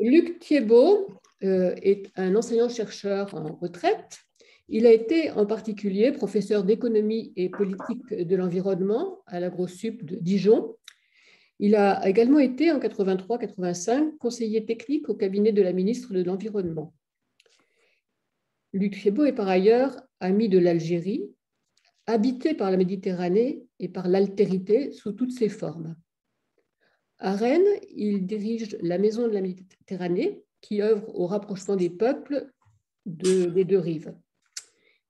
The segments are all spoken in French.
Luc Thiebaud euh, est un enseignant-chercheur en retraite. Il a été en particulier professeur d'économie et politique de l'environnement à l'AgroSup de Dijon. Il a également été en 83-85 conseiller technique au cabinet de la ministre de l'Environnement. Luc Thiebaud est par ailleurs ami de l'Algérie, habité par la Méditerranée et par l'altérité sous toutes ses formes. À Rennes, il dirige la Maison de la Méditerranée, qui œuvre au rapprochement des peuples des deux rives.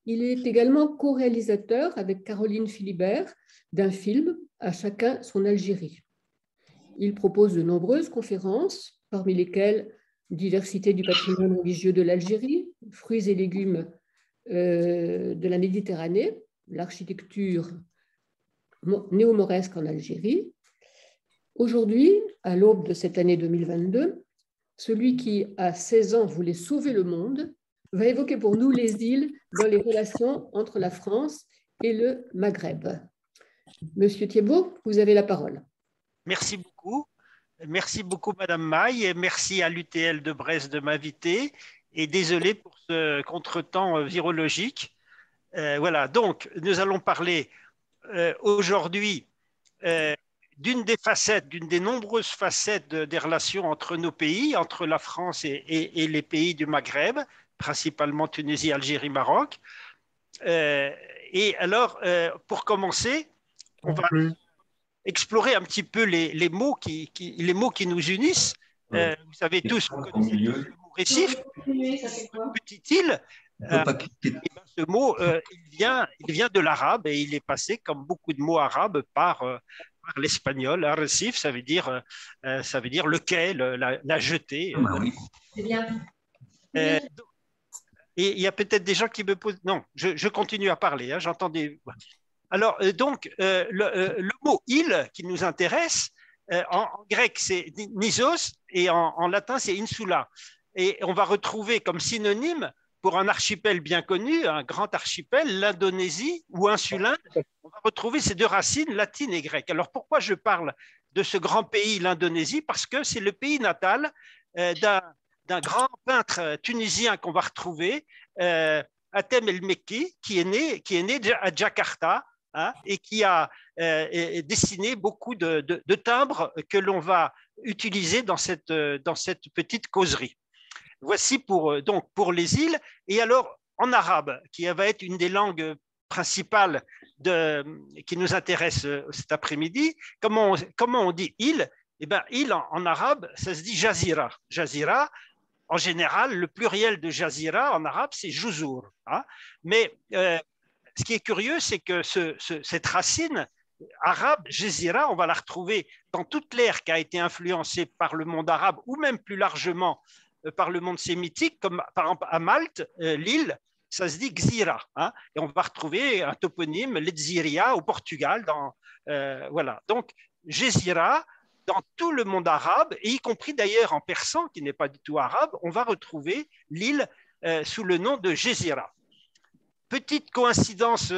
Il est également co-réalisateur avec Caroline Philibert d'un film À chacun son Algérie. Il propose de nombreuses conférences, parmi lesquelles Diversité du patrimoine religieux de l'Algérie, fruits et légumes euh, de la Méditerranée, l'architecture néo-mauresque en Algérie. Aujourd'hui, à l'aube de cette année 2022, celui qui, à 16 ans, voulait sauver le monde, va évoquer pour nous les îles dans les relations entre la France et le Maghreb. Monsieur Thiebaud, vous avez la parole. Merci beaucoup. Merci beaucoup, Madame Maille, merci à l'UTL de Brest de m'inviter. Et désolé pour ce contretemps virologique. Euh, voilà, donc nous allons parler euh, aujourd'hui euh, d'une des facettes, d'une des nombreuses facettes des relations entre nos pays, entre la France et, les pays du Maghreb, principalement Tunisie, Algérie, Maroc. et alors, pour commencer, on va explorer un petit peu les, mots, qui, les mots qui nous unissent. vous savez tous, vous connaissez le mot récif, petite île. Euh, ben, ce mot, euh, il, vient, il vient de l'arabe et il est passé, comme beaucoup de mots arabes, par, euh, par l'espagnol. Arrecif, ça veut dire, ça veut dire lequel, la, jetée. Ah, bah oui. C'est bien. et il y a peut-être des gens qui me posent. Non, je, continue à parler. Hein, J'entends des. Alors, donc, le, mot île qui nous intéresse, en, grec, c'est nisos et en, en latin, c'est insula. Et on va retrouver comme synonyme pour un archipel bien connu, un grand archipel, l'Indonésie ou insulin, on va retrouver ces deux racines latines et grecques. Alors pourquoi je parle de ce grand pays, l'Indonésie? Parce que c'est le pays natal euh, d'un grand peintre tunisien qu'on va retrouver, euh, Atem El Mekki, qui est né, qui à Jakarta hein, et qui a euh, dessiné beaucoup de, timbres que l'on va utiliser dans cette petite causerie. Voici pour, euh, donc, pour les îles. Et alors, en arabe, qui va être une des langues principales de, qui nous intéresse euh, cet après-midi, comment on, comment on dit île? Eh bien, île en, arabe, ça se dit jazira. Jazira, en général, le pluriel de jazira en arabe, c'est jouzour. Hein. Mais euh, ce qui est curieux, c'est que ce, cette racine arabe, jazira, on va la retrouver dans toute l'ère qui a été influencée par le monde arabe ou même plus largement par le monde sémitique, comme par exemple à Malte, euh, l'île, ça se dit Xira. Hein, et on va retrouver un toponyme, l'Edziria, au Portugal. Dans, euh, voilà. Donc, Gézira, dans tout le monde arabe, et y compris d'ailleurs en persan, qui n'est pas du tout arabe, on va retrouver l'île sous le nom de Gézira. Petite coïncidence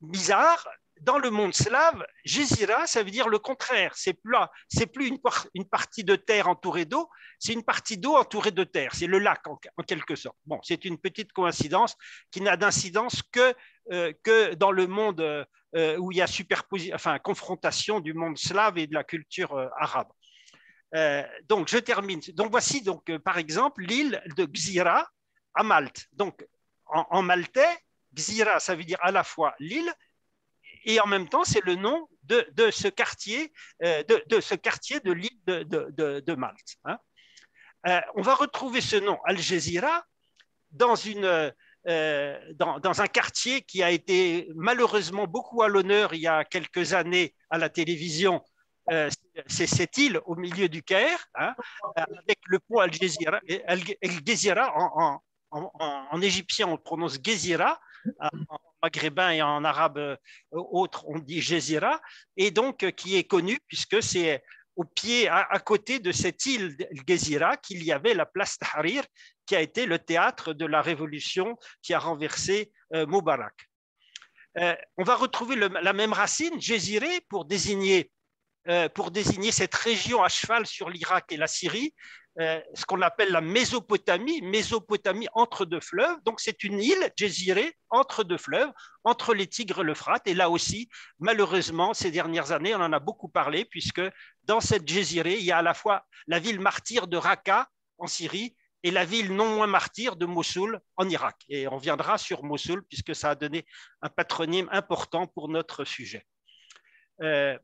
bizarre, dans le monde slave, Jezira, ça veut dire le contraire. C'est plus, plus une, partie de terre entourée d'eau, c'est une partie d'eau entourée de terre. C'est le lac en, quelque sorte. Bon, c'est une petite coïncidence qui n'a d'incidence que, euh, dans le monde euh, où il y a enfin, confrontation du monde slave et de la culture euh, arabe. donc, je termine. Donc, voici donc, par exemple l'île de Xira à Malte. Donc, en, maltais, Xira, ça veut dire à la fois l'île et en même temps, c'est le nom de, ce quartier, euh, de, ce quartier de l'île de, Malte. Hein. Euh, on va retrouver ce nom, Al Jazeera, euh, dans, un quartier qui a été malheureusement beaucoup à l'honneur il y a quelques années à la télévision. c'est cette île au milieu du Caire, hein, avec le pont Al Jazeera. En, égyptien, on prononce Gezira, en maghrébin et en arabe euh, autre, on dit Gezira, et donc euh, qui est connu puisque c'est au pied, à, côté de cette île Gezira, qu'il y avait la place Tahrir, qui a été le théâtre de la révolution qui a renversé euh, Moubarak. on va retrouver la même racine, Géziré, pour désigner, pour désigner cette région à cheval sur l'Irak et la Syrie, euh, ce qu'on appelle la Mésopotamie, Mésopotamie entre deux fleuves. Donc c'est une île, Jésiré, entre deux fleuves, entre les Tigres et l'Euphrate. Et là aussi, malheureusement, ces dernières années, on en a beaucoup parlé, puisque dans cette Jésiré, il y a à la fois la ville martyre de Raqqa en Syrie et la ville non moins martyre de Mossoul en Irak. Et on viendra sur Mossoul, puisque ça a donné un patronyme important pour notre sujet. Euh,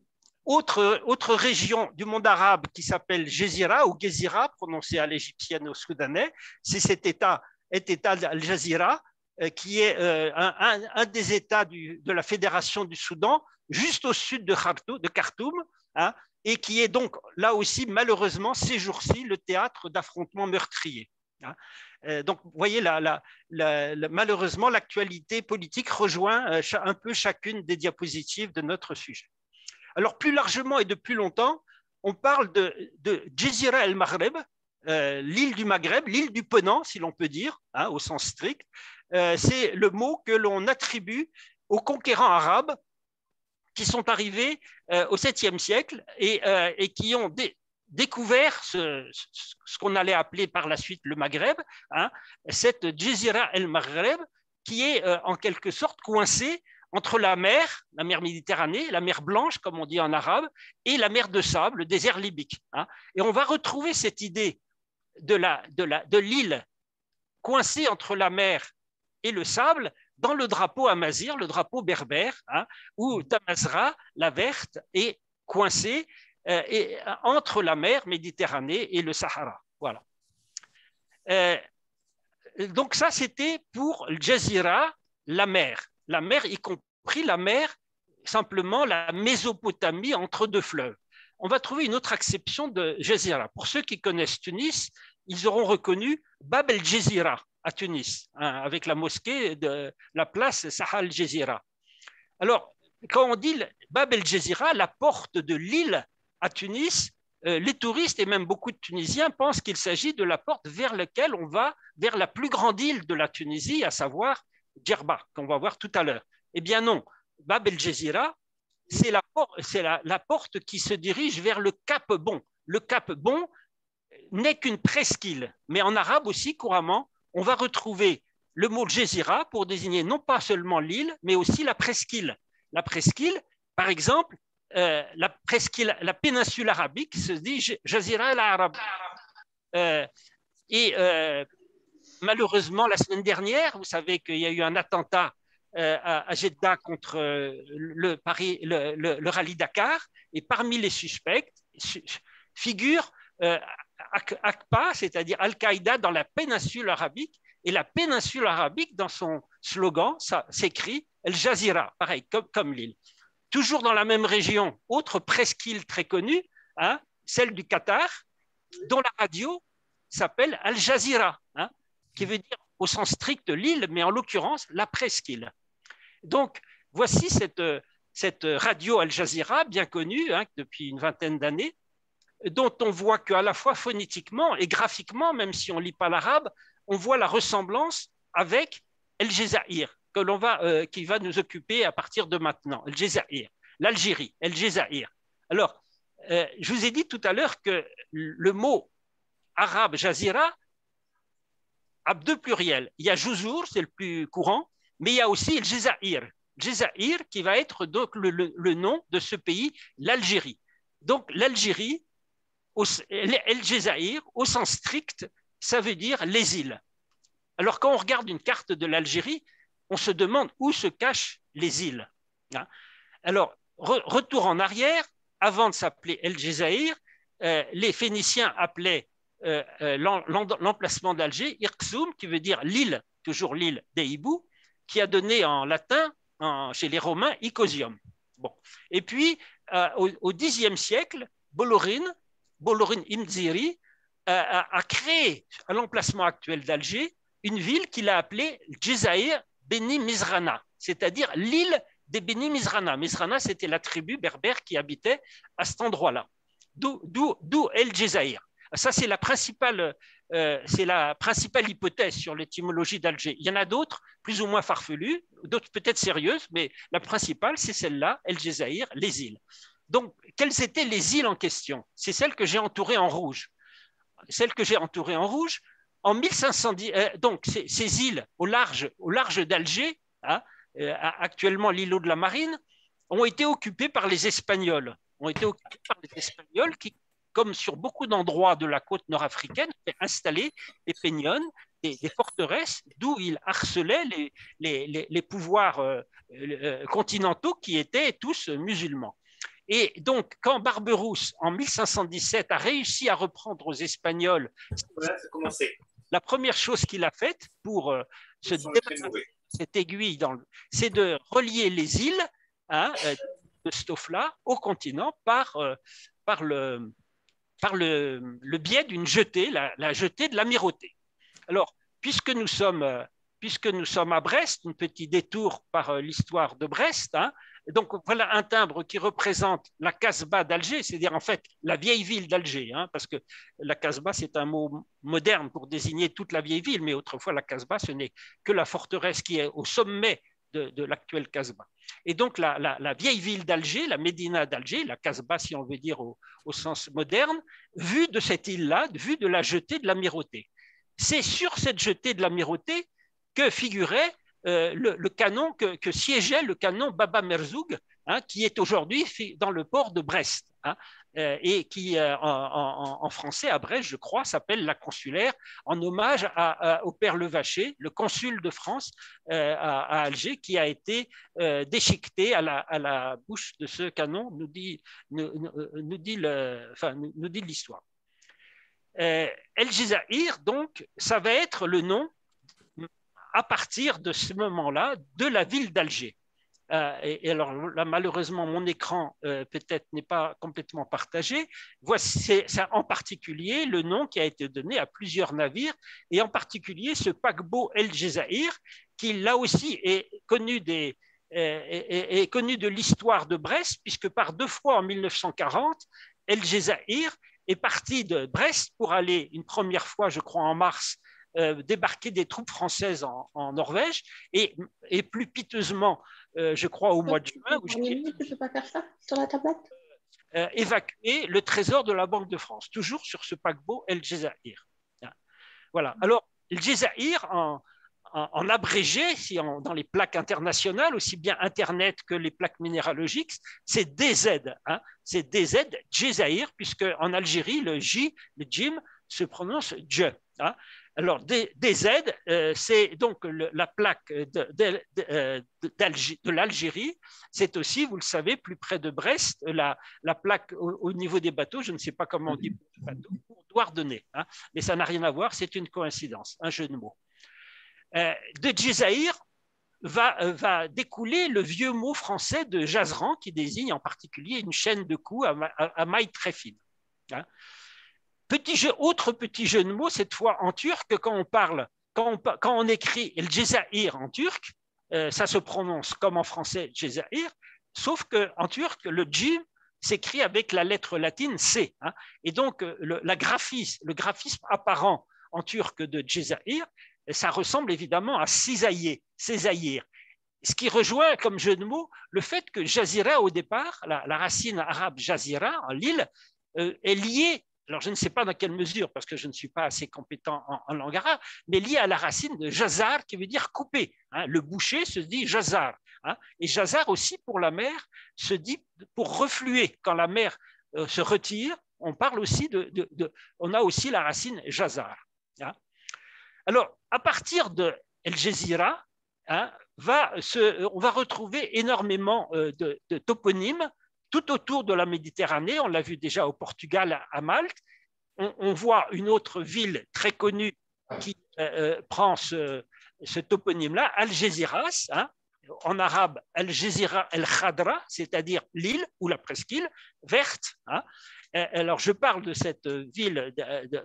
autre, autre région du monde arabe qui s'appelle Jezira ou Gezira, prononcé à l'égyptienne au soudanais, c'est cet État, cet État Al-Jazira, euh, qui est euh, un, des États de la Fédération du Soudan, juste au sud de Khartoum, de Khartoum hein, et qui est donc là aussi, malheureusement, ces jours-ci, le théâtre d'affrontements meurtriers. Hein. Euh, donc, vous voyez, malheureusement, l'actualité politique rejoint un peu chacune des diapositives de notre sujet. Alors, plus largement et depuis longtemps, on parle de, de el-Maghreb, euh, l'île du Maghreb, l'île du Penant, si l'on peut dire, hein, au sens strict. Euh, c'est le mot que l'on attribue aux conquérants arabes qui sont arrivés euh, au 7e siècle et, qui ont découvert ce, qu'on allait appeler par la suite le Maghreb, hein, cette Jezira el-Maghreb qui est en quelque sorte coincée entre la mer, la mer Méditerranée, la mer Blanche, comme on dit en arabe, et la mer de sable, le désert libique. Hein. Et on va retrouver cette idée de l'île de coincée entre la mer et le sable dans le drapeau amazir, le drapeau berbère, hein, où Tamazra, la verte, est coincée euh, et, entre la mer Méditerranée et le Sahara. Voilà. Euh, donc ça, c'était pour le Jazira, la mer la mer, y compris la mer, simplement la Mésopotamie entre deux fleuves. On va trouver une autre acception de Jezira. Pour ceux qui connaissent Tunis, ils auront reconnu Bab el Jezira à Tunis, hein, avec la mosquée de la place Sahal Jezira. Alors, quand on dit Bab el Jezira, la porte de l'île à Tunis, euh, les touristes et même beaucoup de Tunisiens pensent qu'il s'agit de la porte vers laquelle on va, vers la plus grande île de la Tunisie, à savoir Djerba, qu'on va voir tout à l'heure. Eh bien non, Bab el Jezira, c'est la, porte qui se dirige vers le Cap Bon. Le Cap Bon n'est qu'une presqu'île, mais en arabe aussi, couramment, on va retrouver le mot Jezira pour désigner non pas seulement l'île, mais aussi la presqu'île. La presqu'île, par exemple, euh, la péninsule arabique se dit Jazira al-Arab. Euh, et euh, malheureusement, la semaine dernière, vous savez qu'il y a eu un attentat euh, à Jeddah contre euh, le, rallye Dakar, et parmi les suspects figure euh, ACPA, c'est-à-dire Al-Qaïda dans la péninsule arabique, et la péninsule arabique, dans son slogan, s'écrit El Jazira, pareil, comme, comme l'île. Toujours dans la même région, autre presqu'île très connue, hein, celle du Qatar, dont la radio s'appelle Al Jazeera. Hein, qui veut dire au sens strict l'île, mais en l'occurrence la presqu'île. Donc, voici cette, cette radio Al Jazeera, bien connue hein, depuis une vingtaine d'années, dont on voit qu'à la fois phonétiquement et graphiquement, même si on ne lit pas l'arabe, on voit la ressemblance avec El Jazair, que l'on va, euh, qui va nous occuper à partir de maintenant, El Jazair, l'Algérie, El Jazair. Alors, euh, je vous ai dit tout à l'heure que le mot arabe Jazira à deux pluriels. Il y a Jouzour, c'est le plus courant, mais il y a aussi le. Jézaïr qui va être donc le, nom de ce pays, l'Algérie. Donc l'Algérie, El Jézaïr, au sens strict, ça veut dire les îles. Alors quand on regarde une carte de l'Algérie, on se demande où se cachent les îles. Hein. Alors, retour en arrière, avant de s'appeler El Jézaïr, euh, les Phéniciens appelaient euh, euh, l'emplacement d'Alger, Irksoum, qui veut dire l'île, toujours l'île des qui a donné en latin, chez les Romains, Icosium. Bon. Et puis, euh, au Xe siècle, Bolorine, Bolorine Imziri, a, créé à l'emplacement actuel d'Alger une ville qu'il a appelée Djezaïr Beni Mizrana, c'est-à-dire l'île des Beni Mizrana. Mizrana, c'était la tribu berbère qui habitait à cet endroit-là, d'où El Djezaïr? Ça, c'est la principale, euh, c'est la principale hypothèse sur l'étymologie d'Alger. Il y en a d'autres, plus ou moins farfelues, d'autres peut-être sérieuses, mais la principale, c'est celle-là, El Jazair, les îles. Donc, quelles étaient les îles en question? C'est celles que j'ai entourées en rouge. celle que j'ai entourée en rouge, en 1510, donc ces, îles au large, d'Alger, hein, actuellement l'îlot de la Marine, ont été occupées par les Espagnols. Ont été par les Espagnols qui, comme sur beaucoup d'endroits de la côte nord-africaine, installé des peñones, des, forteresses, d'où ils harcelaient les, les, pouvoirs euh, euh, continentaux qui étaient tous musulmans. Et donc, quand Barberousse, en 1517, a réussi à reprendre aux Espagnols, la première chose qu'il a faite pour euh, se débarrasser cette aiguille, c'est de relier les îles hein, de Stofla au continent par, par le, par le, biais d'une jetée, la, jetée de l'amirauté. Alors, puisque nous sommes, euh, puisque nous sommes à Brest, un petit détour par euh, l'histoire de Brest, hein, donc voilà un timbre qui représente la Casbah d'Alger, c'est-à-dire en fait la vieille ville d'Alger, hein, parce que la Casbah c'est un mot moderne pour désigner toute la vieille ville, mais autrefois la Casbah ce n'est que la forteresse qui est au sommet de, l'actuelle Casbah. Et donc la, vieille ville d'Alger, la Médina d'Alger, la Casbah si on veut dire au, sens moderne, vue de cette île-là, vue de la jetée de l'amirauté. C'est sur cette jetée de l'amirauté que figurait euh, le, canon, que, siégeait le canon Baba Merzoug, hein, qui est aujourd'hui dans le port de Brest. Hein. Euh, et qui, euh, en, français, à Brest, je crois, s'appelle la consulaire, en hommage au père Levaché, le consul de France euh, à, Alger, qui a été déchiqueté à la, bouche de ce canon, nous dit, nous, dit l'histoire. El Jizahir, donc, ça va être le nom, à partir de ce moment-là, de la ville d'Alger. Euh, et, alors là, malheureusement, mon écran euh, peut-être n'est pas complètement partagé. Voici en particulier le nom qui a été donné à plusieurs navires, et en particulier ce paquebot El Jezaïr, qui là aussi est connu, euh, est, connu de l'histoire de Brest, puisque par deux fois en 1940, El Jezaïr est parti de Brest pour aller une première fois, je crois, en mars, débarquer des troupes françaises en, Norvège et, et, plus piteusement euh, je crois, au mois de juin. Où je peux pas faire ça sur la tablette? Euh, évacuer le trésor de la Banque de France, toujours sur ce paquebot El Jezaïr. Voilà. Alors, El Jezaïr, en, en, abrégé, si dans les plaques internationales, aussi bien Internet que les plaques minéralogiques, c'est DZ. Hein, c'est DZ, Jezaïr, puisque en Algérie, le J, le Jim, se prononce Dje. Hein. Alors, DZ, euh, c'est donc la plaque de, de, l'Algérie. C'est aussi, vous le savez, plus près de Brest, la, plaque au, niveau des bateaux, je ne sais pas comment on dit bateau, pour Douarnenez. Hein, mais ça n'a rien à voir, c'est une coïncidence, un jeu de mots. Euh, de Djezaïr va, euh, va, découler le vieux mot français de Jazran, qui désigne en particulier une chaîne de coups à, maille très fine. Hein. Autre petit jeu de mots, cette fois en turc, quand on parle, quand on, écrit El Césaire en turc, euh, ça se prononce comme en français Césaire, sauf qu'en turc, le J s'écrit avec la lettre latine C. Hein. et donc, euh, le, la graphisme, le graphisme apparent en turc de Césaire, ça ressemble évidemment à Cisaïr, Ce qui rejoint comme jeu de mots le fait que Jazira, au départ, la, racine arabe Jazira, l'île, euh, est liée alors je ne sais pas dans quelle mesure, parce que je ne suis pas assez compétent en, langue arabe, mais lié à la racine de jazar, qui veut dire couper. Hein. Le boucher se dit jazar. Hein. Et jazar aussi pour la mer se dit pour refluer. Quand la mer euh, se retire, on parle aussi de, on a aussi la racine jazar. Hein. Alors à partir de El Jezira, on va retrouver énormément euh, de toponymes tout autour de la Méditerranée. On l'a vu déjà au Portugal, à Malte. On, voit une autre ville très connue qui euh, euh, prend ce, toponyme-là, Algésiras, hein. en arabe Algézira el Khadra, c'est-à-dire l'île ou la presqu'île verte. Hein. Alors, je parle de cette ville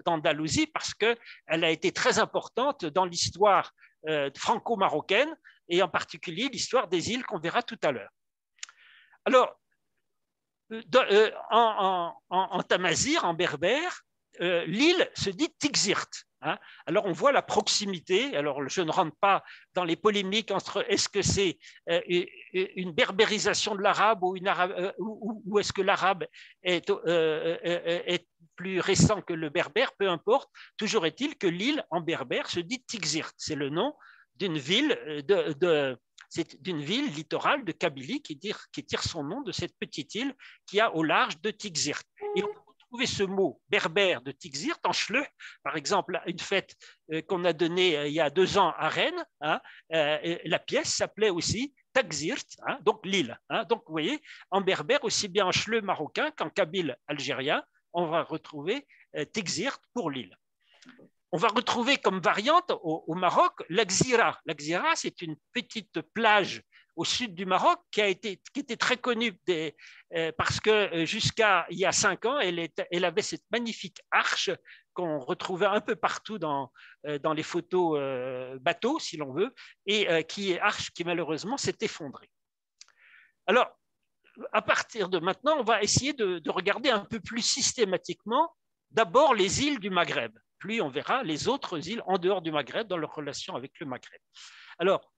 d'Andalousie parce qu'elle a été très importante dans l'histoire euh, franco-marocaine et en particulier l'histoire des îles qu'on verra tout à l'heure. Alors, euh, en, en, tamazir, en berbère, euh, l'île se dit Tixirt. Hein. Alors on voit la proximité. Alors je ne rentre pas dans les polémiques entre est-ce que c'est euh, une berbérisation de l'arabe ou, ou, est-ce que l'arabe est, plus récent que le berbère, peu importe. Toujours est-il que l'île en berbère se dit Tigzirt. C'est le nom d'une ville de, c'est d'une ville littorale de Kabylie qui tire, son nom de cette petite île qui a au large de Tigzirt. Et on peut trouver ce mot berbère de Tigzirt en chleu, par exemple, une fête euh, qu'on a donnée euh, il y a deux ans à Rennes, hein, euh, la pièce s'appelait aussi Tagzirt, hein, donc l'île. Hein. donc vous voyez, en berbère, aussi bien en chleu marocain qu'en kabyle algérien, on va retrouver Tigzirt pour l'île on va retrouver comme variante au, Maroc l'Axira. L'Axira, c'est une petite plage au sud du Maroc qui, a été, qui était très connue euh, parce que euh, jusqu'à il y a cinq ans, elle, avait cette magnifique arche qu'on retrouvait un peu partout dans, euh, dans les photos bateaux, si l'on veut, et qui est arche qui malheureusement s'est effondrée. Alors, à partir de maintenant, on va essayer de regarder un peu plus systématiquement d'abord les îles du Maghreb puis on verra les autres îles en dehors du Maghreb dans leur relation avec le Maghreb. Alors,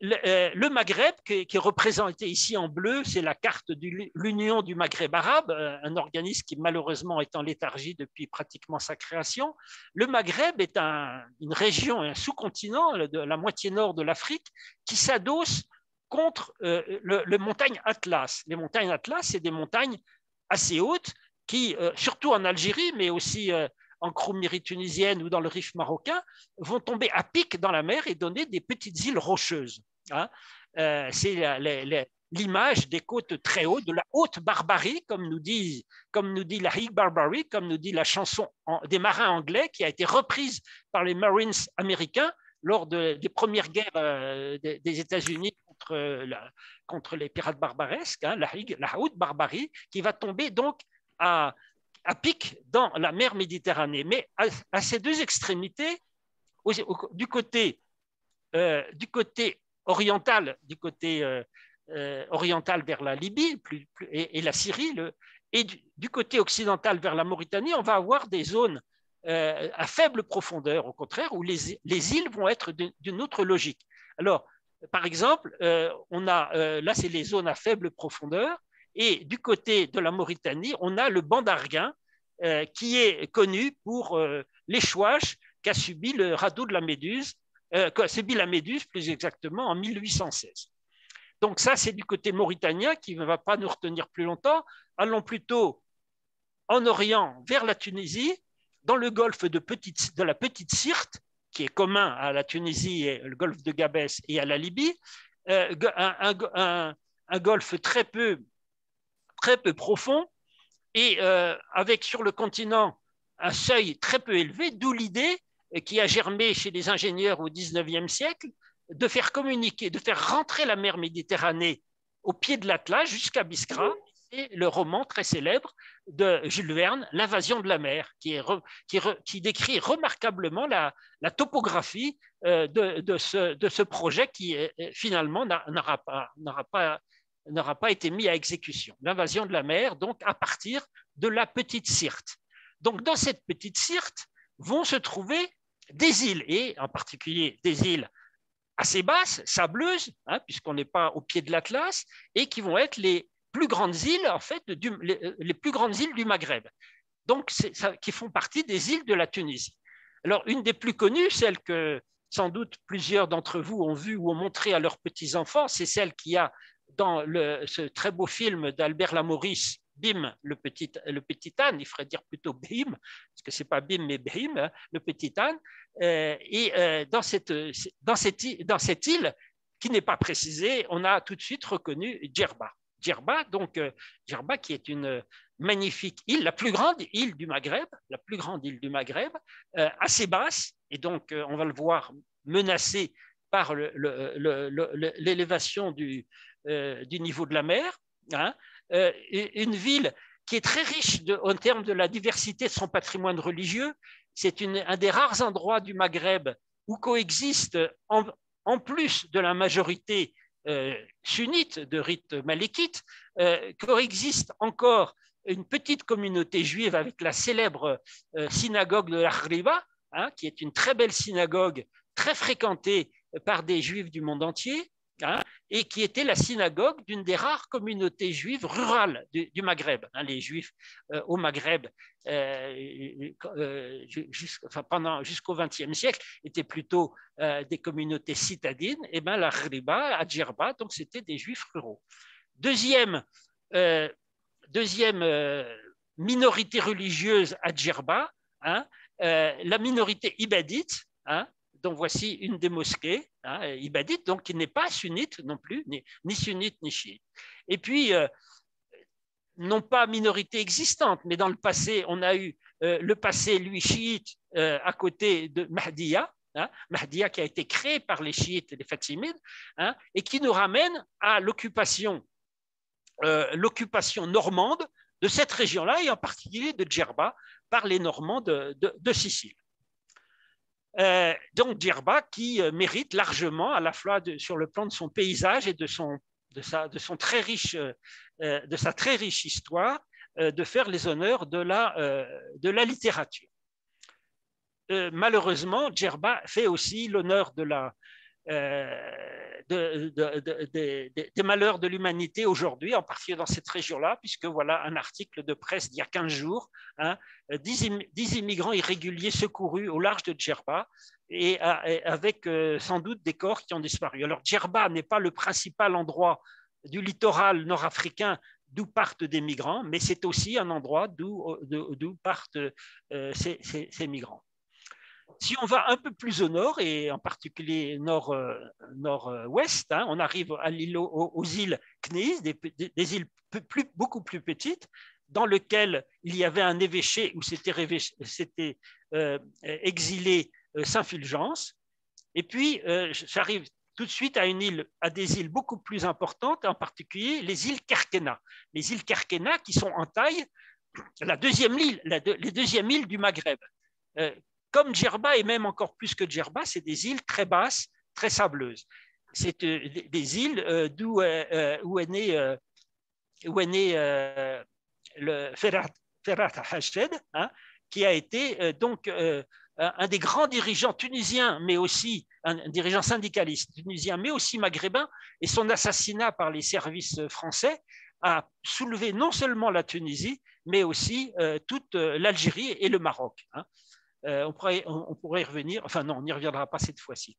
le, euh, Maghreb, qui, est représenté ici en bleu, c'est la carte de l'Union du Maghreb arabe, euh, un organisme qui malheureusement est en léthargie depuis pratiquement sa création. Le Maghreb est une région, un sous-continent de la moitié nord de l'Afrique qui s'adosse contre euh, le, montagne Atlas. Les montagnes Atlas, c'est des montagnes assez hautes qui, surtout en Algérie, mais aussi en Crimée tunisienne ou dans le Rif marocain, vont tomber à pic dans la mer et donner des petites îles rocheuses. Hein. Euh, c'est l'image des côtes très hautes, de la haute barbarie, comme nous dit, comme nous dit la High Barbary, comme nous dit la chanson des marins anglais, qui a été reprise par les Marines américains lors des premières guerres euh, des, États-Unis contre, contre, les pirates barbaresques, hein, la, la haute barbarie, qui va tomber donc à, à pic dans la mer Méditerranée. Mais à, ces deux extrémités, du, côté, euh, du côté oriental, du côté euh, euh, oriental vers la Libye et, la Syrie, et du, côté occidental vers la Mauritanie, on va avoir des zones à faible profondeur, au contraire, où les, les îles vont être d'une autre logique. Alors, par exemple, on a, là, c'est les zones à faible profondeur, et du côté de la Mauritanie, on a le banc d'Arguin, euh, qui est connu pour euh, l'échouage qu'a subi le radeau de la Méduse, euh, qu'a subi la Méduse plus exactement en 1816. Donc ça, c'est du côté mauritanien qui ne va pas nous retenir plus longtemps. Allons plutôt en Orient vers la Tunisie, dans le golfe de, la Petite Sirte, qui est commun à la Tunisie et le golfe de Gabès et à la Libye, un, un golfe très peu très peu profond et euh, avec sur le continent un seuil très peu élevé, d'où l'idée qui a germé chez les ingénieurs au XIXe siècle de faire communiquer, de faire rentrer la mer Méditerranée au pied de l'Atlas jusqu'à Biskra. C'est le roman très célèbre de Jules Verne, L'invasion de la mer, qui, décrit remarquablement la, topographie euh, de, ce, projet qui finalement n'aura pas n'aura pas été mis à exécution. L'invasion de la mer, donc à partir de la petite Sirte. Donc dans cette petite Sirte vont se trouver des îles, et en particulier des îles assez basses, sableuses, hein, puisqu'on n'est pas au pied de l'Atlas, et qui vont être les plus grandes îles, en fait, les, plus grandes îles du Maghreb, donc qui font partie des îles de la Tunisie. Alors, une des plus connues, celle que sans doute plusieurs d'entre vous ont vue ou ont montré à leurs petits-enfants, c'est celle qui a dans ce très beau film d'Albert Lamoris, Bim, le petit, le petit âne, il faudrait dire plutôt Bim, parce que ce n'est pas Bim, mais Bim, hein, le petit âne. Euh, et euh, dans, cette, dans, cette, dans cette île, qui n'est pas précisée, on a tout de suite reconnu Djerba. Djerba, donc euh, Djerba qui est une magnifique île, la plus grande île du Maghreb, la plus grande île du Maghreb, assez basse, et donc on va le voir menacée par l'élévation du, euh, du niveau de la mer, hein, euh, une ville qui est très riche en termes de la diversité de son patrimoine religieux. C'est un des rares endroits du Maghreb où coexiste, en, plus de la majorité euh, sunnite de rite malékite, coexiste encore une petite communauté juive avec la célèbre synagogue de l'Arriba, hein, qui est une très belle synagogue très fréquentée par des juifs du monde entier, Hein, et qui était la synagogue d'une des rares communautés juives rurales du, Maghreb. Hein, les juifs euh, au Maghreb euh, euh, jusqu'au XXe siècle étaient plutôt des communautés citadines, et bien la Riba, à Djerba, donc c'était des juifs ruraux. Deuxième, deuxième minorité religieuse à Djerba, hein, la minorité ibadite, voici une des mosquées hein, ibadites, donc qui n'est pas sunnite non plus, ni, sunnite ni chiite. Et puis, euh, non pas minorité existante, mais dans le passé, on a eu euh, le passé, lui, chiite, euh, à côté de Mahdiya, hein, qui a été créé par les chiites et les fatimides, hein, et qui nous ramène à l'occupation l'occupation normande de cette région-là, et en particulier de Djerba, par les Normands de Sicile. Euh, donc Djerba qui euh, mérite largement, à la fois sur le plan de son paysage et de, son, sa, très riche, euh, de sa très riche histoire, de faire les honneurs de la, de la littérature. malheureusement, Djerba fait aussi l'honneur de la, des malheurs de l'humanité aujourd'hui, en particulier dans cette région-là, puisque voilà un article de presse d'il y a 15 jours, hein, 10, immigrants irréguliers secourus au large de Djerba, et, avec euh, sans doute des corps qui ont disparu. Alors Djerba n'est pas le principal endroit du littoral nord-africain d'où partent des migrants, mais c'est aussi un endroit d'où partent euh, ces migrants. Si on va un peu plus au nord, et en particulier nord, euh, nord-ouest, hein, on arrive aux, îles Kniz, des, îles beaucoup plus petites, dans lesquelles il y avait un évêché où s'était euh, exilé euh, Saint Fulgence. Et puis, j'arrive tout de suite à des îles beaucoup plus importantes, en particulier les îles Kerkena. Les îles Kerkena qui sont en taille la deuxième île, les deuxièmes îles du Maghreb comme Djerba, et même encore plus que Djerba, c'est des îles très basses, très sableuses. C'est euh, des îles euh, d'où euh, où est né, où est le Ferhat, hein, qui a été donc un des grands dirigeants tunisiens, mais aussi un dirigeant syndicaliste tunisien, mais aussi maghrébin, et son assassinat par les services français a soulevé non seulement la Tunisie, mais aussi toute l'Algérie et le Maroc. Euh, on, pourrait, on, pourrait, y revenir, enfin non, on n'y reviendra pas cette fois-ci.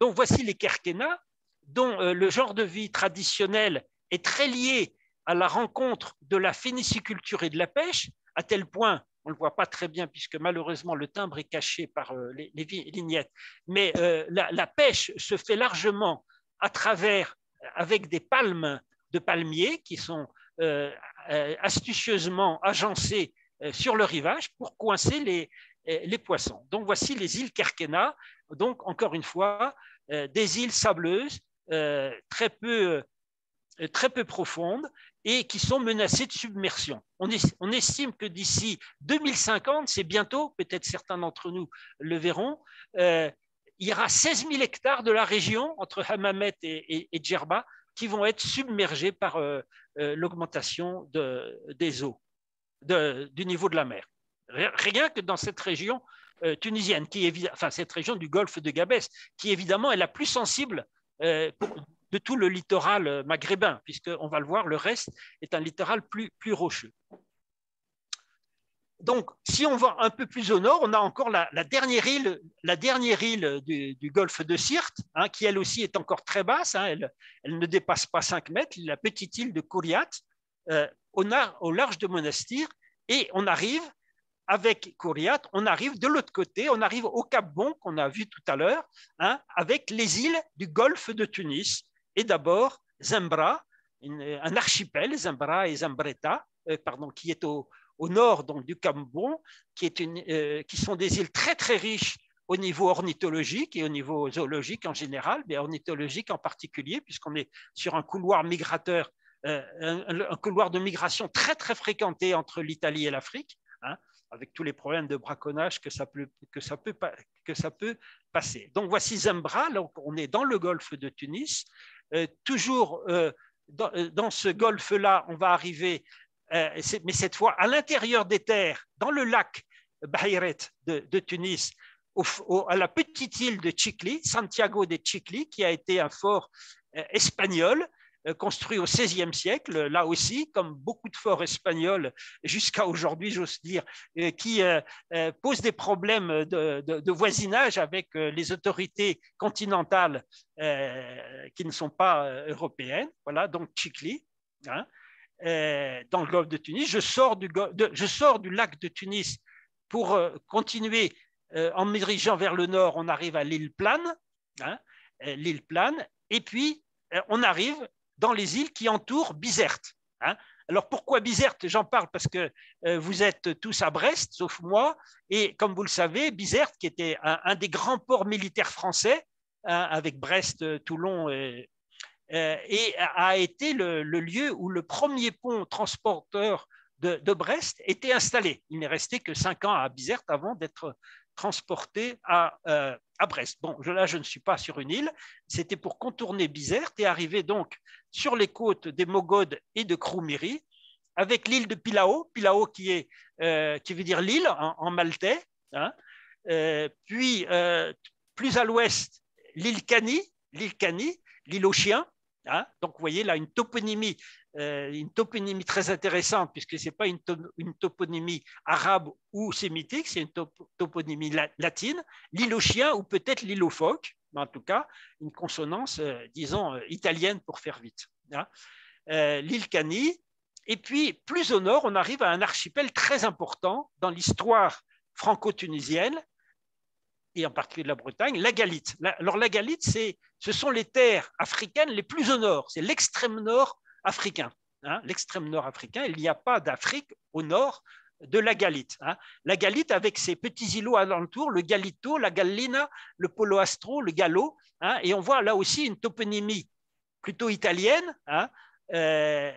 Donc voici les Kerkena, dont euh, le genre de vie traditionnel est très lié à la rencontre de la phéniciculture et de la pêche, à tel point, on ne le voit pas très bien puisque malheureusement le timbre est caché par euh, les, lignettes, mais la, pêche se fait largement à travers, avec des palmes de palmiers qui sont astucieusement agencées sur le rivage pour coincer les, les poissons. Donc voici les îles Kerkena, donc encore une fois, euh, des îles sableuses, euh, très, peu, euh, très peu profondes et qui sont menacées de submersion. On, estime que d'ici 2050, c'est bientôt, peut-être certains d'entre nous le verront, il y aura 16 000 hectares de la région entre Hammamet et, Djerba qui vont être submergés par l'augmentation de, des eaux, du niveau de la mer. Rien que dans cette région euh, tunisienne, qui est, enfin cette région du golfe de Gabès, qui évidemment est la plus sensible euh, de tout le littoral euh, maghrébin, puisqu'on va le voir, le reste est un littoral plus, rocheux. Donc, si on va un peu plus au nord, on a encore la, dernière île, la dernière île du, golfe de Sirte, hein, qui elle aussi est encore très basse, hein, elle, ne dépasse pas 5 mètres, la petite île de Kouriat, au, au, large de Monastir, et on arrive avec Kouriat, on arrive de l'autre côté, on arrive au Cap Bon qu'on a vu tout à l'heure, hein, avec les îles du golfe de Tunis. Et d'abord Zembra, un archipel, Zembra et Zembreta, euh, pardon, qui est au, nord donc, du Cap Bon, euh, qui sont des îles très très riches au niveau ornithologique et au niveau zoologique en général, mais ornithologique en particulier, puisqu'on est sur un couloir migrateur, euh, un, couloir de migration très très fréquenté entre l'Italie et l'Afrique. Avec tous les problèmes de braconnage que ça peut, que ça peut, que ça peut passer. Donc voici Zembra, on est dans le golfe de Tunis. Euh, toujours euh, euh, dans, ce golfe-là, on va arriver, mais cette fois à l'intérieur des terres, dans le lac Bahiret de, Tunis, à la petite île de Chikli, Santiago de Chikli, qui a été un fort espagnol construit au XVIe siècle, là aussi, comme beaucoup de forts espagnols jusqu'à aujourd'hui, j'ose dire, qui posent des problèmes de, voisinage avec les autorités continentales qui ne sont pas européennes. Voilà, donc Chicli. Hein, dans le golfe de Tunis. Je sors du, je sors du lac de Tunis pour continuer en me dirigeant vers le nord. On arrive à l'île Plane, hein, l'île Plane, et puis on arrive dans les îles qui entourent Bizerte. Hein. Alors pourquoi Bizerte? J'en parle parce que euh, vous êtes tous à Brest, sauf moi, et comme vous le savez, Bizerte, qui était un, des grands ports militaires français, hein, avec Brest, euh, Toulon, euh, et a été le, lieu où le premier pont transporteur de, Brest était installé. Il n'est resté que cinq ans à Bizerte avant d'être transporté à, à Brest. Bon, là, je ne suis pas sur une île. C'était pour contourner Bizerte et arriver donc sur les côtes des Mogodes et de Kroumiri, avec l'île de Pilao, Pilao qui, est, euh, veut dire l'île en, maltais, hein. euh, puis euh, plus à l'ouest, l'île Cani, l'île Cani, l'île aux chiens. Hein. donc, vous voyez là une toponymie une toponymie très intéressante, puisque ce n'est pas une, toponymie arabe ou sémitique, c'est une toponymie latine, l'île aux chiens ou peut-être l'île aux phoques, mais en tout cas une consonance, euh, disons, euh, italienne pour faire vite. Hein. l'île Cani, et puis plus au nord, on arrive à un archipel très important dans l'histoire franco-tunisienne, et en particulier de la Bretagne, la Galite. Alors la Galite, ce sont les terres africaines les plus au nord, c'est l'extrême nord africain, hein, l'extrême nord africain. Il n'y a pas d'Afrique au nord de la Galite. Hein. La Galite avec ses petits îlots alentour, le Galito, la Gallina, le Polo Astro, le Gallo. Hein, et on voit là aussi une toponymie plutôt italienne, euh,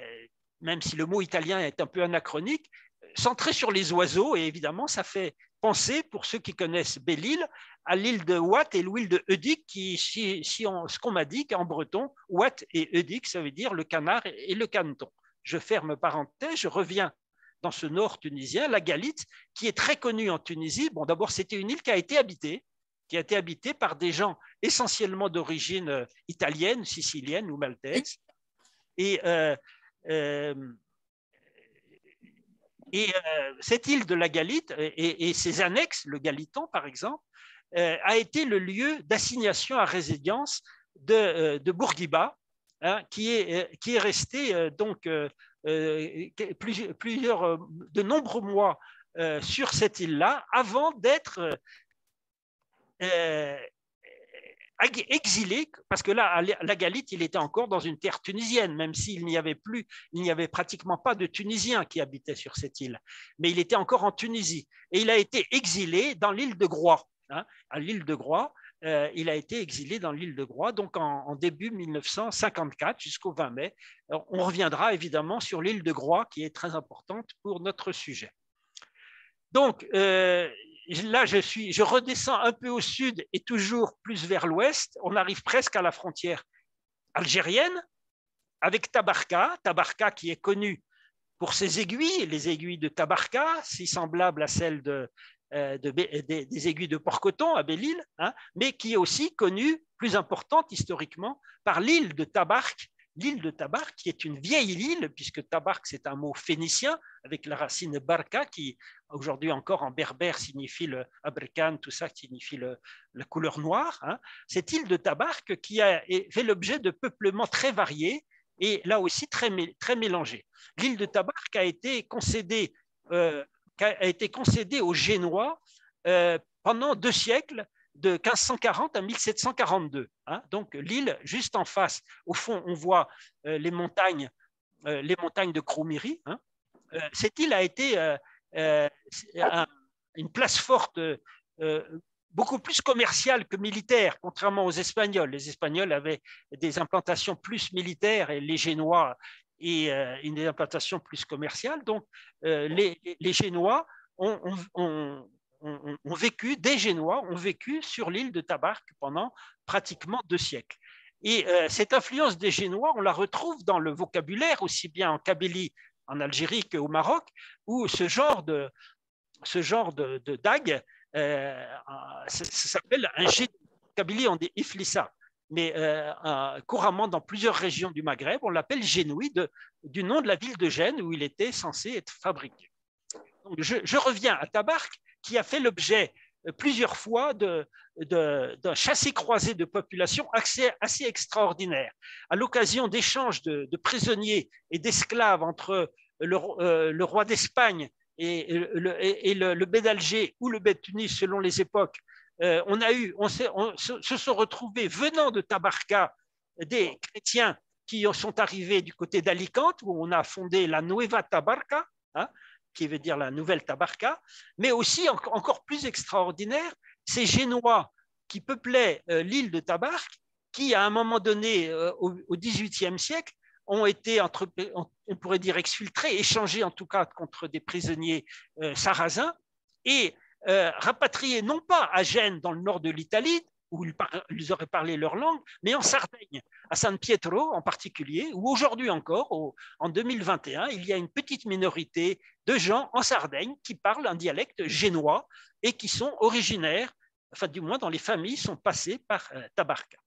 même si le mot italien est un peu anachronique, centré sur les oiseaux. Et évidemment, ça fait penser, pour ceux qui connaissent Belle-Île, à l'île de Watt et l'île de Eudic, qui, si, ce qu'on m'a dit qu'en breton, Watt et Eudic, ça veut dire le canard et le caneton. Je ferme parenthèse, je reviens dans ce nord tunisien, la Galite, qui est très connue en Tunisie. Bon, d'abord, c'était une île qui a été habitée, qui a été habitée par des gens essentiellement d'origine euh, italienne, sicilienne ou maltaise. Et euh, euh, et euh, cette île de la Galite et, ses annexes, le Galiton par exemple, a été le lieu d'assignation à résidence de, euh, Bourguiba, hein, qui, est, qui est resté donc plusieurs, de nombreux mois sur cette île-là avant d'être exilé, parce que là, la Galite, il était encore dans une terre tunisienne, même s'il n'y avait plus, il n'y avait pratiquement pas de Tunisiens qui habitaient sur cette île, mais il était encore en Tunisie. Et il a été exilé dans l'île de Groix. Hein, à l'île de Groix, euh, il a été exilé dans l'île de Groix, donc en, début 1954 jusqu'au 20 mai. on reviendra évidemment sur l'île de Groix, qui est très importante pour notre sujet. Donc, euh, là, je, suis, je redescends un peu au sud et toujours plus vers l'ouest. On arrive presque à la frontière algérienne avec Tabarka. Tabarka qui est connu pour ses aiguilles, les aiguilles de Tabarka, si semblables à celles de, euh, des, aiguilles de Port-Coton à Belle-Île, hein, mais qui est aussi connue, plus importante historiquement, par l'île de Tabark, l'île de Tabark, qui est une vieille île, puisque Tabark, c'est un mot phénicien, avec la racine barka, qui aujourd'hui encore en berbère signifie le abrikan, tout ça signifie la couleur noire. Hein. Cette île de Tabark qui a fait l'objet de peuplements très variés et là aussi très, très mélangés. L'île de Tabark a été concédée, euh, a été concédée aux Génois euh, pendant deux siècles de 1540 à 1742. Hein. Donc l'île juste en face, au fond, on voit euh, les montagnes, euh, les montagnes de Kroumiri. Hein. Cette île a été une place forte, beaucoup plus commerciale que militaire, contrairement aux Espagnols. Les Espagnols avaient des implantations plus militaires et les Génois et une implantation plus commerciale. Donc les, les Génois ont, vécu, des Génois ont vécu sur l'île de Tabark pendant pratiquement deux siècles. Et euh, cette influence des Génois, on la retrouve dans le vocabulaire, aussi bien en Kabylie, en Algérie qu'au Maroc, où ce genre de, ce genre de, dague, euh, s'appelle un jet. Kabylie, on dit iflissa. Mais couramment dans plusieurs régions du Maghreb. On l'appelle Génoui, du nom de la ville de Gênes où il était censé être fabriqué. je, reviens à Tabark, qui a fait l'objet plusieurs fois d'un chassé-croisé de population assez, extraordinaire. À l'occasion d'échanges de, prisonniers et d'esclaves entre le, roi d'Espagne et, le, et le, d'Alger ou le bey de Tunis, selon les époques, euh, on a eu, on, se sont retrouvés venant de Tabarka des chrétiens qui sont arrivés du côté d'Alicante, où on a fondé la Nueva Tabarka, hein, qui veut dire la nouvelle Tabarka, mais aussi encore plus extraordinaire, ces Génois qui peuplaient euh, l'île de Tabark, qui à un moment donné, euh, au XVIIIe siècle, ont été, on pourrait dire, exfiltrés, échangés en tout cas contre des prisonniers sarrasins, et euh, rapatriés non pas à Gênes, dans le nord de l'Italie, où ils, auraient parlé leur langue, mais en Sardaigne, à San Pietro en particulier, où aujourd'hui encore, en 2021, il y a une petite minorité de gens en Sardaigne qui parlent un dialecte génois et qui sont originaires, enfin du moins dans les familles, sont passés par euh, Tabarka.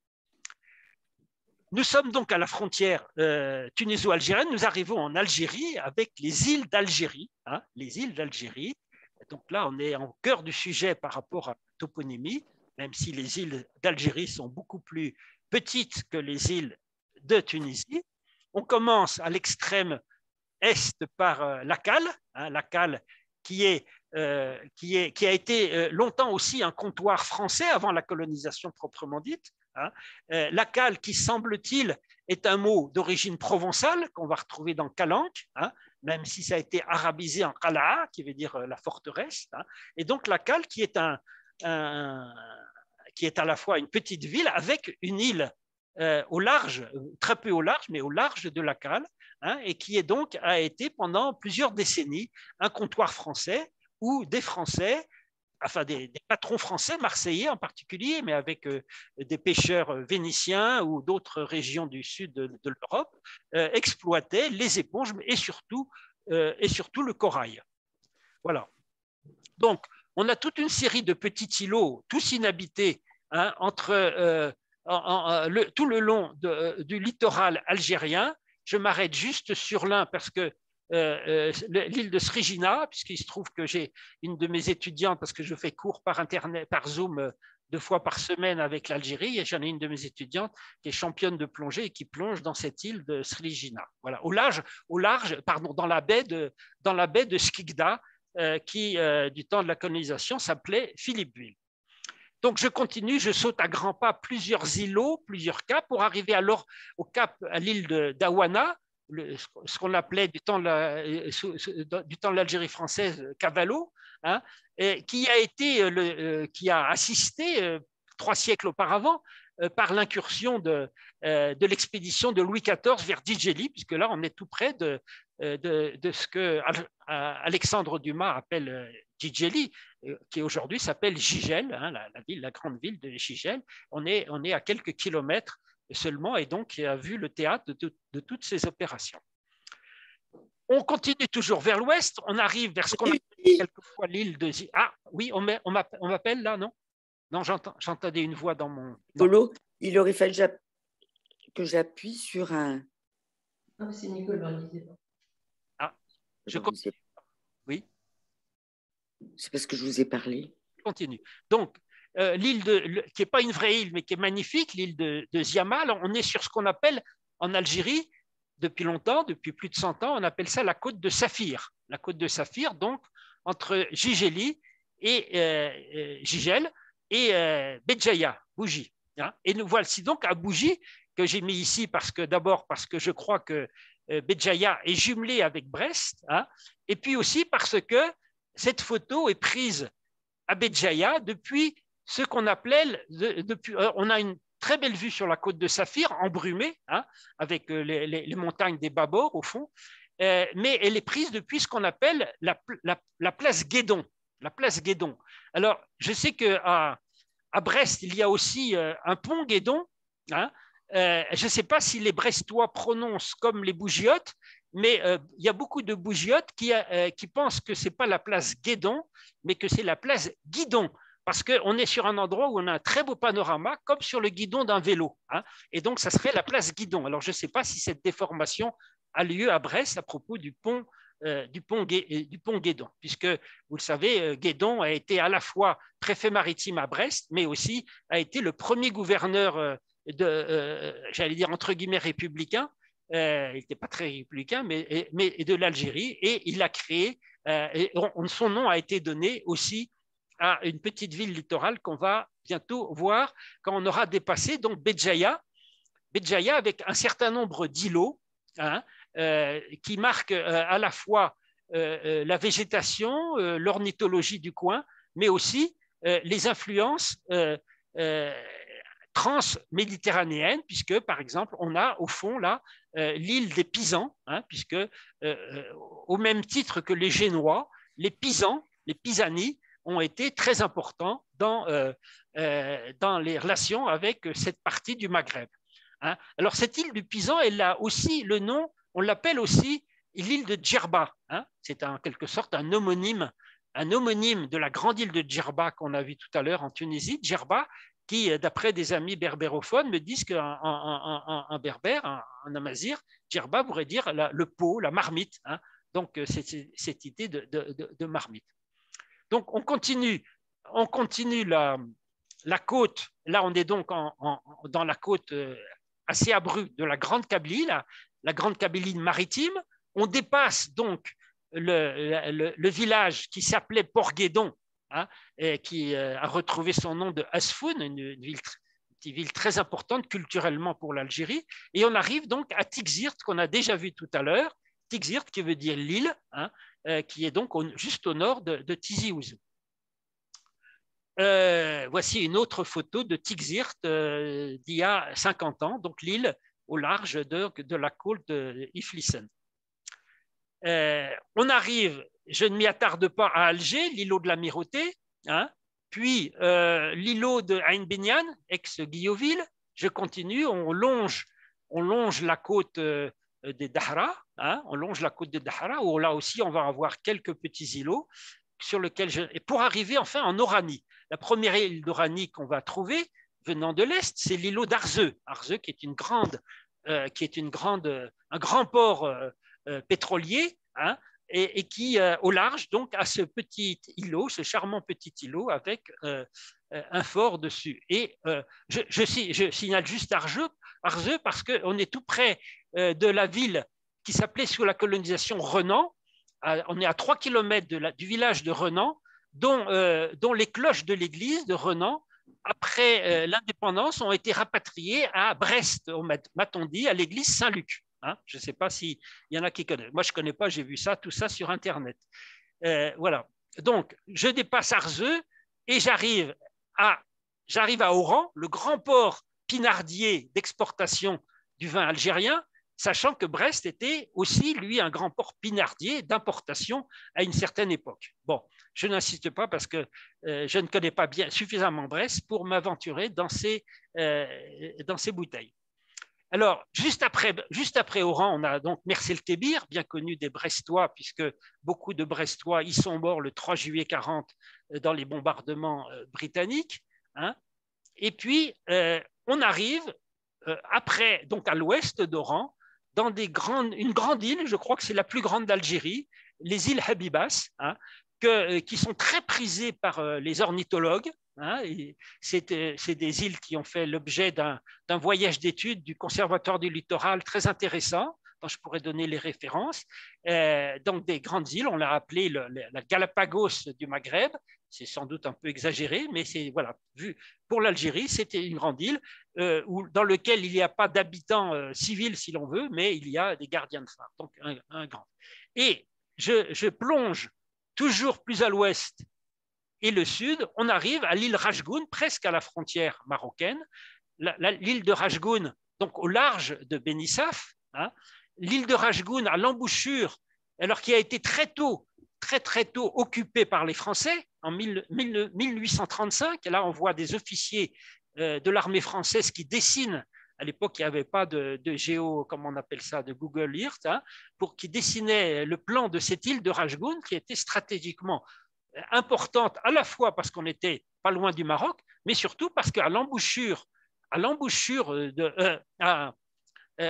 Nous sommes donc à la frontière euh, tuniso-algérienne, nous arrivons en Algérie avec les îles d'Algérie, hein, les îles d'Algérie, donc là, on est en cœur du sujet par rapport à la toponymie, même si les îles d'Algérie sont beaucoup plus petites que les îles de Tunisie. On commence à l'extrême est par euh, la Cale, la Cale qui, euh, a été euh, longtemps aussi un comptoir français avant la colonisation proprement dite. Hein. la Cale qui, semble-t-il, est un mot d'origine provençale qu'on va retrouver dans Calanque, hein, même si ça a été arabisé en Qala'a, qui veut dire euh, la forteresse. Hein. Et donc la Cale, qui est, un, qui est à la fois une petite ville avec une île euh, au large, très peu au large, mais au large de la Cale, hein, et qui est donc a été pendant plusieurs décennies un comptoir français où des Français enfin des, patrons français, marseillais en particulier, mais avec euh, des pêcheurs vénitiens ou d'autres régions du sud de, l'Europe, euh, exploitaient les éponges et surtout, euh, et surtout le corail. Voilà. Donc, on a toute une série de petits îlots, tous inhabités, hein, entre, tout le long du littoral algérien. Je m'arrête juste sur l'un parce que euh, euh, l'île de Srigina, puisqu'il se trouve que j'ai une de mes étudiantes, parce que je fais cours par Internet, par Zoom euh, deux fois par semaine avec l'Algérie, et j'en ai une de mes étudiantes qui est championne de plongée et qui plonge dans cette île de Srigina. Voilà, au large, au large pardon, dans la baie de, dans la baie de Skikda, qui, du temps de la colonisation, s'appelait Philippeville. Donc je continue, je saute à grands pas plusieurs îlots, plusieurs caps, pour arriver alors au cap, à l'île d'Awana, ce qu'on appelait du temps de l'Algérie française Cavallo, hein, qui a été euh, euh, qui a assisté euh, trois siècles auparavant par l'incursion de, l'expédition de Louis XIV vers Djeli, puisque là on est tout près de, ce que Alexandre Dumas appelle Djeli, qui aujourd'hui s'appelle Gigel, hein, la, grande ville de Gigel. On est à quelques kilomètres seulement, et donc qui a vu le théâtre de, toutes ces opérations. On continue toujours vers l'ouest, on arrive vers ce qu'on appelle quelquefois l'île de... Ah oui, on m'appelle là, non? Non, j'entendais une voix dans mon... Polo, il aurait fallu que j'appuie sur un... Ah, c'est Nicolas, Ah, je continue. Oui C'est parce que je vous ai parlé. Je continue. Donc, euh, l'île qui n'est pas une vraie île, mais qui est magnifique, l'île de, de On est sur ce qu'on appelle en Algérie, depuis longtemps, depuis plus de 100 ans, on appelle ça la côte de Saphir. La côte de Saphir, donc, entre Gigeli et euh, euh Gigel et euh, Bougie. Hein. Et nous voici donc à Bougie, que j'ai mis ici parce que d'abord parce que je crois que euh, est jumelé avec Brest, hein, et puis aussi parce que cette photo est prise à Béjaïa depuis ce qu'on appelait, depuis, euh, on a une très belle vue sur la côte de Saphir, embrumée, hein, avec euh, les, montagnes des Babors au fond, euh, mais elle est prise depuis ce qu'on appelle la, place Guédon. La place Guédon. Alors, je sais qu'à à Brest, il y a aussi un pont Guédon. Hein, je ne sais pas si les Brestois prononcent comme les bougiotes, mais il y a beaucoup de bougiotes qui, qui pensent que ce n'est pas la place Guédon, mais que c'est la place Guidon parce qu'on est sur un endroit où on a un très beau panorama, comme sur le guidon d'un vélo. Hein. et donc, ça serait la place Guidon. Alors, je ne sais pas si cette déformation a lieu à Brest à propos du pont, euh, du pont, du pont Guédon, puisque, vous le savez, euh, Guédon a été à la fois préfet maritime à Brest, mais aussi a été le premier gouverneur euh, j'allais dire, entre guillemets, républicain. il n'était pas très républicain, mais, de l'Algérie, et il a créé, son nom a été donné aussi à une petite ville littorale qu'on va bientôt voir quand on aura dépassé donc Béjaïa, Béjaïa avec un certain nombre d'îlots hein, euh, qui marquent euh, à la fois euh, la végétation, l'ornithologie du coin, mais aussi les influences transméditerranéennes, puisque par exemple on a au fond là l'île des Pisans, hein, puisque au même titre que les Génois, les Pisans, les Pisani ont été très importants dans, euh, euh, dans les relations avec cette partie du Maghreb. Hein. Alors cette île du Pisan, elle a aussi le nom, on l'appelle aussi l'île de Djerba. Hein. C'est en quelque sorte un homonyme, un homonyme de la grande île de Djerba qu'on a vu tout à l'heure en Tunisie, Djerba, qui, d'après des amis berbérophones, me disent qu'un un, berbère, un, amazir, Djerba voudrait dire le pot, la marmite. Hein. Donc, c'est cette idée de, de marmite. Donc, on continue, on continue la, côte. Là, on est donc dans la côte euh, assez abrupte de la Grande Kabylie, la, Grande Kabylie maritime. On dépasse donc le, village qui s'appelait Port-Guédon, hein, qui euh, a retrouvé son nom de Asfoun, une, ville, très importante culturellement pour l'Algérie. Et on arrive donc à Tixirt, qu'on a déjà vu tout à l'heure. Tixirt, qui veut dire l'île, hein, qui est donc juste au nord de, Tizi Ouzou. Euh, voici une autre photo de Tixirt euh, d'il y a 50 ans, donc l'île au large de, la côte de Iflissen. on arrive, je ne m'y attarde pas, à Alger, l'îlot de l'Amirauté, hein, puis l'îlot de Ain ex-Guilloville. Je continue, on longe, on longe la côte euh, des Dahra, hein, on longe la côte des Dahra, où là aussi on va avoir quelques petits îlots sur lesquels je... Et pour arriver enfin en Oranie, la première île d'Oranie qu'on va trouver venant de l'Est, c'est l'îlot d'Arzeux. Arzeux qui est, une grande, euh, qui est une grande, un grand port euh, pétrolier, hein, et, qui, au large, donc, a ce petit îlot, ce charmant petit îlot avec un fort dessus. Et je, signale juste Arzeux parce qu'on est tout près euh, de la ville qui s'appelait sous la colonisation Renan. On est à 3 km du village de Renan, euh, dont, les cloches de l'église de Renan, après euh, l'indépendance, ont été rapatriées à Brest, m'a-t-on dit, à l'église Saint-Luc. Hein. je ne sais pas s'il y en a qui connaissent. Moi, je ne connais pas, j'ai vu ça, tout ça sur Internet. voilà. Donc, je dépasse Arzeux et j'arrive à, j'arrive à Oran, le grand port pinardier d'exportation du vin algérien, sachant que Brest était aussi, lui, un grand port pinardier d'importation à une certaine époque. Bon, je n'insiste pas parce que euh, je ne connais pas bien suffisamment Brest pour m'aventurer dans, ces, euh, dans ces bouteilles. Alors, juste après, juste après Oran, on a donc Mercel Tébir, bien connu des Brestois, puisque beaucoup de Brestois y sont morts le 3 juillet 40 euh, dans les bombardements britanniques. Hein. Et puis, on arrive après, donc à l'ouest d'Oran, dans une grande île, je crois que c'est la plus grande d'Algérie, les îles Habibas, hein, euh, qui sont très prisées par euh, les ornithologues. Hein, c'est des îles qui ont fait l'objet d'un voyage d'études du Conservatoire du littoral très intéressant, dont je pourrais donner les références. Euh, donc des grandes îles, on l'a appelé la Galapagos du Maghreb, c'est sans doute un peu exagéré, mais c'est voilà, vu pour l'Algérie, c'était une grande île euh, où, dans laquelle il n'y a pas d'habitants euh, civils, si l'on veut, mais il y a des gardiens de phare, donc un, grand. Et je, plonge toujours plus à l'ouest et le sud, on arrive à l'île Rajgoun, presque à la frontière marocaine. L'île de Rajgoun, donc au large de Benissaf, hein, l'île de Rajgoun à l'embouchure, alors qui a été très tôt très très tôt occupé par les Français en 1835. Et là, on voit des officiers euh, de l'armée française qui dessinent. À l'époque, il n'y avait pas de, géo, comment on appelle ça, de Google Earth, hein, pour qui dessinaient le plan de cette île de Rajgoun, qui était stratégiquement euh, importante à la fois parce qu'on était pas loin du Maroc, mais surtout parce qu'à l'embouchure, à l'embouchure de,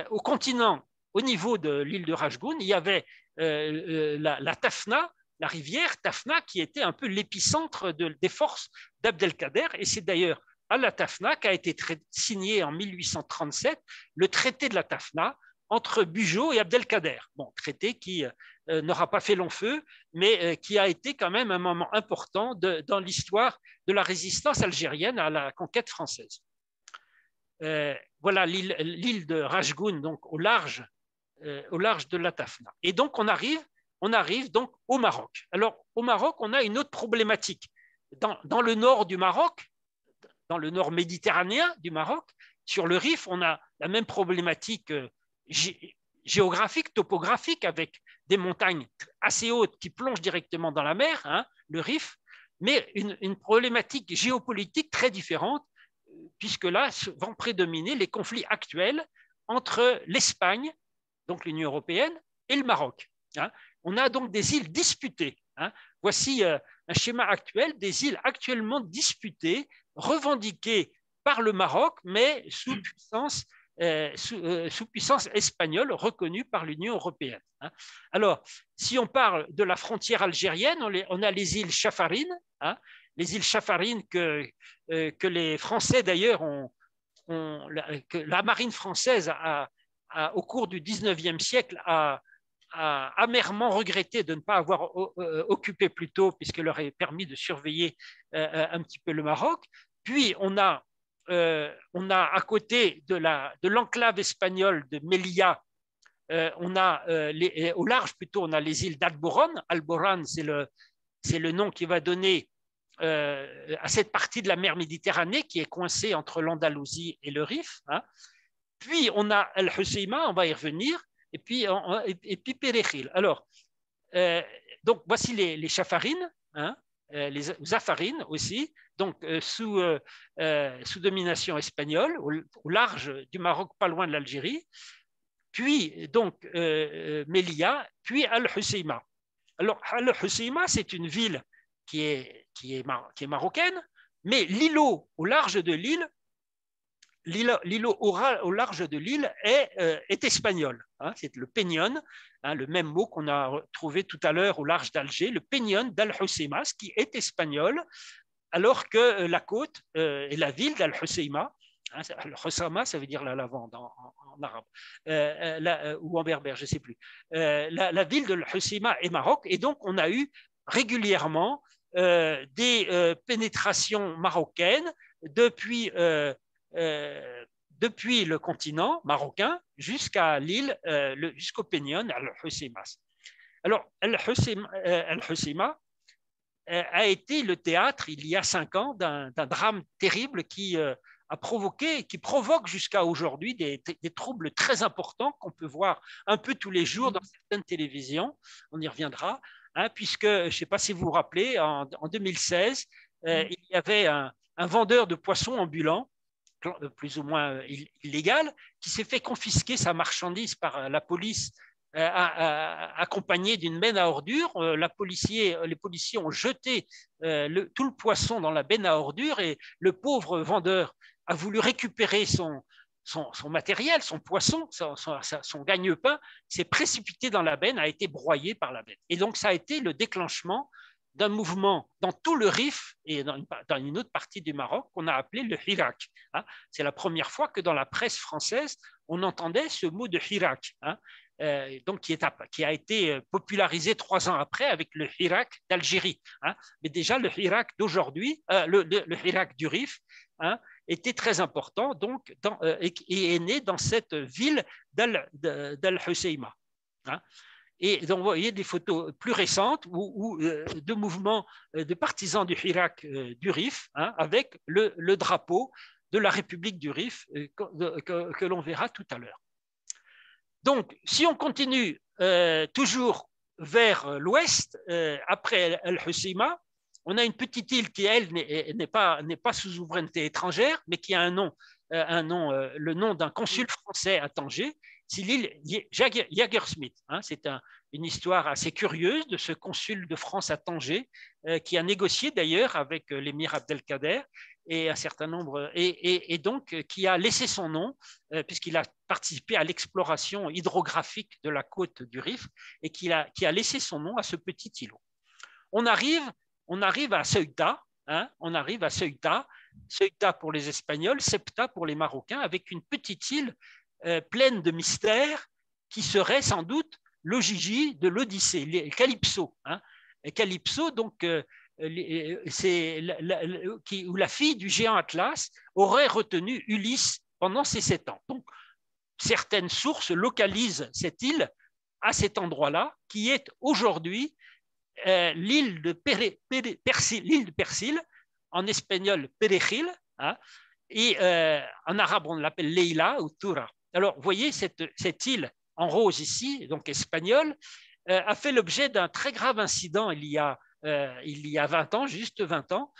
au continent, au niveau de l'île de Rajgoun, il y avait la, Tafna, la rivière Tafna, qui était un peu l'épicentre des forces d'Abdelkader. Et c'est d'ailleurs à la Tafna qu'a été signé en 1837 le traité de la Tafna entre Bugeaud et Abdelkader. Bon, traité qui euh, n'aura pas fait long feu, mais euh, qui a été quand même un moment important dans l'histoire de la résistance algérienne à la conquête française. Euh, voilà l'île de Rajgoun, donc au large, au large de la Tafna. Et donc on arrive, on arrive donc au Maroc. Alors au Maroc, on a une autre problématique. Dans, le nord du Maroc, dans le nord méditerranéen du Maroc, sur le Rif, on a la même problématique géographique, topographique, avec des montagnes assez hautes qui plongent directement dans la mer, hein, le Rif, mais une, problématique géopolitique très différente, puisque là vont prédominer les conflits actuels entre l'Espagne, donc l'Union européenne, et le Maroc. Hein. On a donc des îles disputées. Hein. Voici euh, un schéma actuel des îles actuellement disputées, revendiquées par le Maroc, mais sous puissance euh, euh, espagnole reconnue par l'Union européenne. Hein. Alors, si on parle de la frontière algérienne, on, a les îles Chafarines, hein, les îles Chafarines que, les Français d'ailleurs ont, que la marine française au cours du 19e siècle a, amèrement regretté de ne pas avoir occupé plus tôt, puisqu'elle leur aurait permis de surveiller un petit peu le Maroc. Puis on a euh, on a à côté de l'enclave espagnole de Melilla, euh, on a euh, au large plutôt, on a les îles d'Alboran. Alboran, c'est le, le, nom qui va donner à cette partie de la mer Méditerranée qui est coincée entre l'Andalousie et le Rif. Hein. Puis on a El Husseima, on va y revenir, et puis, Perejil. Alors, donc voici les, les chafarines, hein, les zafarines aussi donc euh, sous, euh, euh, domination espagnole, au, large du Maroc, pas loin de l'Algérie, puis donc Melilla, puis Al-Husseima. Alors Al-Husseima, c'est une ville qui est, qui est marocaine, mais l'îlot au large de l'île l'îlot au, large de l'île est, est, espagnol. Hein, c'est le Peñón, hein, le même mot qu'on a trouvé tout à l'heure au large d'Alger, le Peñón d'Al-Husseima, qui est espagnol, alors que euh, la côte euh, et la ville d'Al-Husseima, hein, ça veut dire la lavande en, arabe, euh, ou en berbère, je ne sais plus. La, ville de Al-Husseima est Maroc, et donc on a eu régulièrement des pénétrations marocaines depuis, depuis le continent marocain jusqu'à l'île, jusqu'au Pénion, Al-Husseima. Alors, Al-Husseima, euh, a été le théâtre, il y a cinq ans, d'un drame terrible qui euh, a provoqué, qui provoque jusqu'à aujourd'hui des, troubles très importants qu'on peut voir un peu tous les jours dans certaines télévisions. On y reviendra, hein, puisque, je ne sais pas si vous vous rappelez, en, 2016, euh, il y avait un, vendeur de poissons ambulant, plus ou moins illégal, qui s'est fait confisquer sa marchandise par la police euh, accompagné d'une benne à ordures. Euh, la les policiers ont jeté euh, tout le poisson dans la benne à ordures et le pauvre vendeur a voulu récupérer son, son, matériel, son poisson, son, son, gagne-pain, s'est précipité dans la benne, a été broyé par la benne. Et donc ça a été le déclenchement d'un mouvement dans tout le Rif et dans une, autre partie du Maroc qu'on a appelé le Hirak. Hein. C'est la première fois que dans la presse française, on entendait ce mot de Hirak. Hein. Euh, donc qui, a été euh, popularisé trois ans après avec le Hirak d'Algérie. Hein. Mais déjà, le Hirak d'aujourd'hui, euh, le, Hirak du Rif, était très important donc, et, est né dans cette ville d'Al-Husseima. Et vous voyez des photos plus récentes où, de mouvements de partisans du Hirak du Rif avec le, drapeau de la République du Rif que l'on verra tout à l'heure. Donc, si on continue euh, toujours vers l'ouest, euh, après El-Husseima, on a une petite île qui, elle, n'est pas, sous souveraineté étrangère, mais qui a un nom, euh, un nom le nom d'un consul français à Tanger. C'est l'île Jagersmith. Hein, c'est une histoire assez curieuse de ce consul de France à Tanger, qui a négocié d'ailleurs avec l'émir Abdelkader et un certain nombre, et, donc qui a laissé son nom, puisqu'il a participé à l'exploration hydrographique de la côte du Rif, et qui a, qui a laissé son nom à ce petit îlot. On arrive, on arrive à Ceuta, hein, on arrive à Ceuta, Ceuta pour les Espagnols, Septa pour les Marocains, avec une petite île euh, pleine de mystères qui serait sans doute l'Ogigi de l'Odyssée, Calypso. Hein. Calypso, donc, euh, c'est où la fille du géant Atlas aurait retenu Ulysse pendant ses sept ans. Certaines sources localisent cette île à cet endroit-là, qui est aujourd'hui euh, l'île de, Persil, de en espagnol Perejil, hein, et euh, en arabe on l'appelle Leila ou Tura. Alors, vous voyez, cette, île en rose ici, donc espagnole, euh, a fait l'objet d'un très grave incident il y a, euh, il y a 20 ans, juste 20 ans,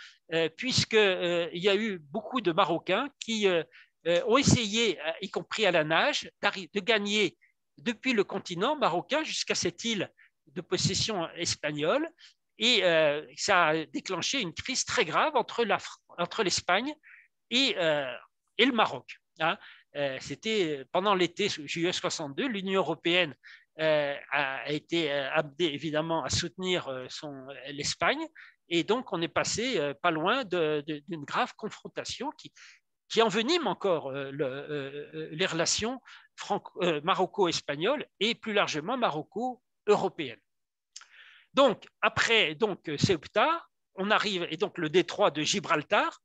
puisqu'il y a eu beaucoup de Marocains qui ont essayé, y compris à la nage, de gagner depuis le continent marocain jusqu'à cette île de possession espagnole et euh, ça a déclenché une crise très grave entre, l'Espagne et, euh, et, le Maroc. Hein. Euh, c'était pendant l'été juillet 62, l'Union européenne a été amenée évidemment à soutenir l'Espagne, et donc on est passé pas loin d'une grave confrontation qui, envenime encore les relations maroco-espagnoles et plus largement maroco-européennes. Donc, après donc, Ceuta, on arrive, et donc le détroit de Gibraltar,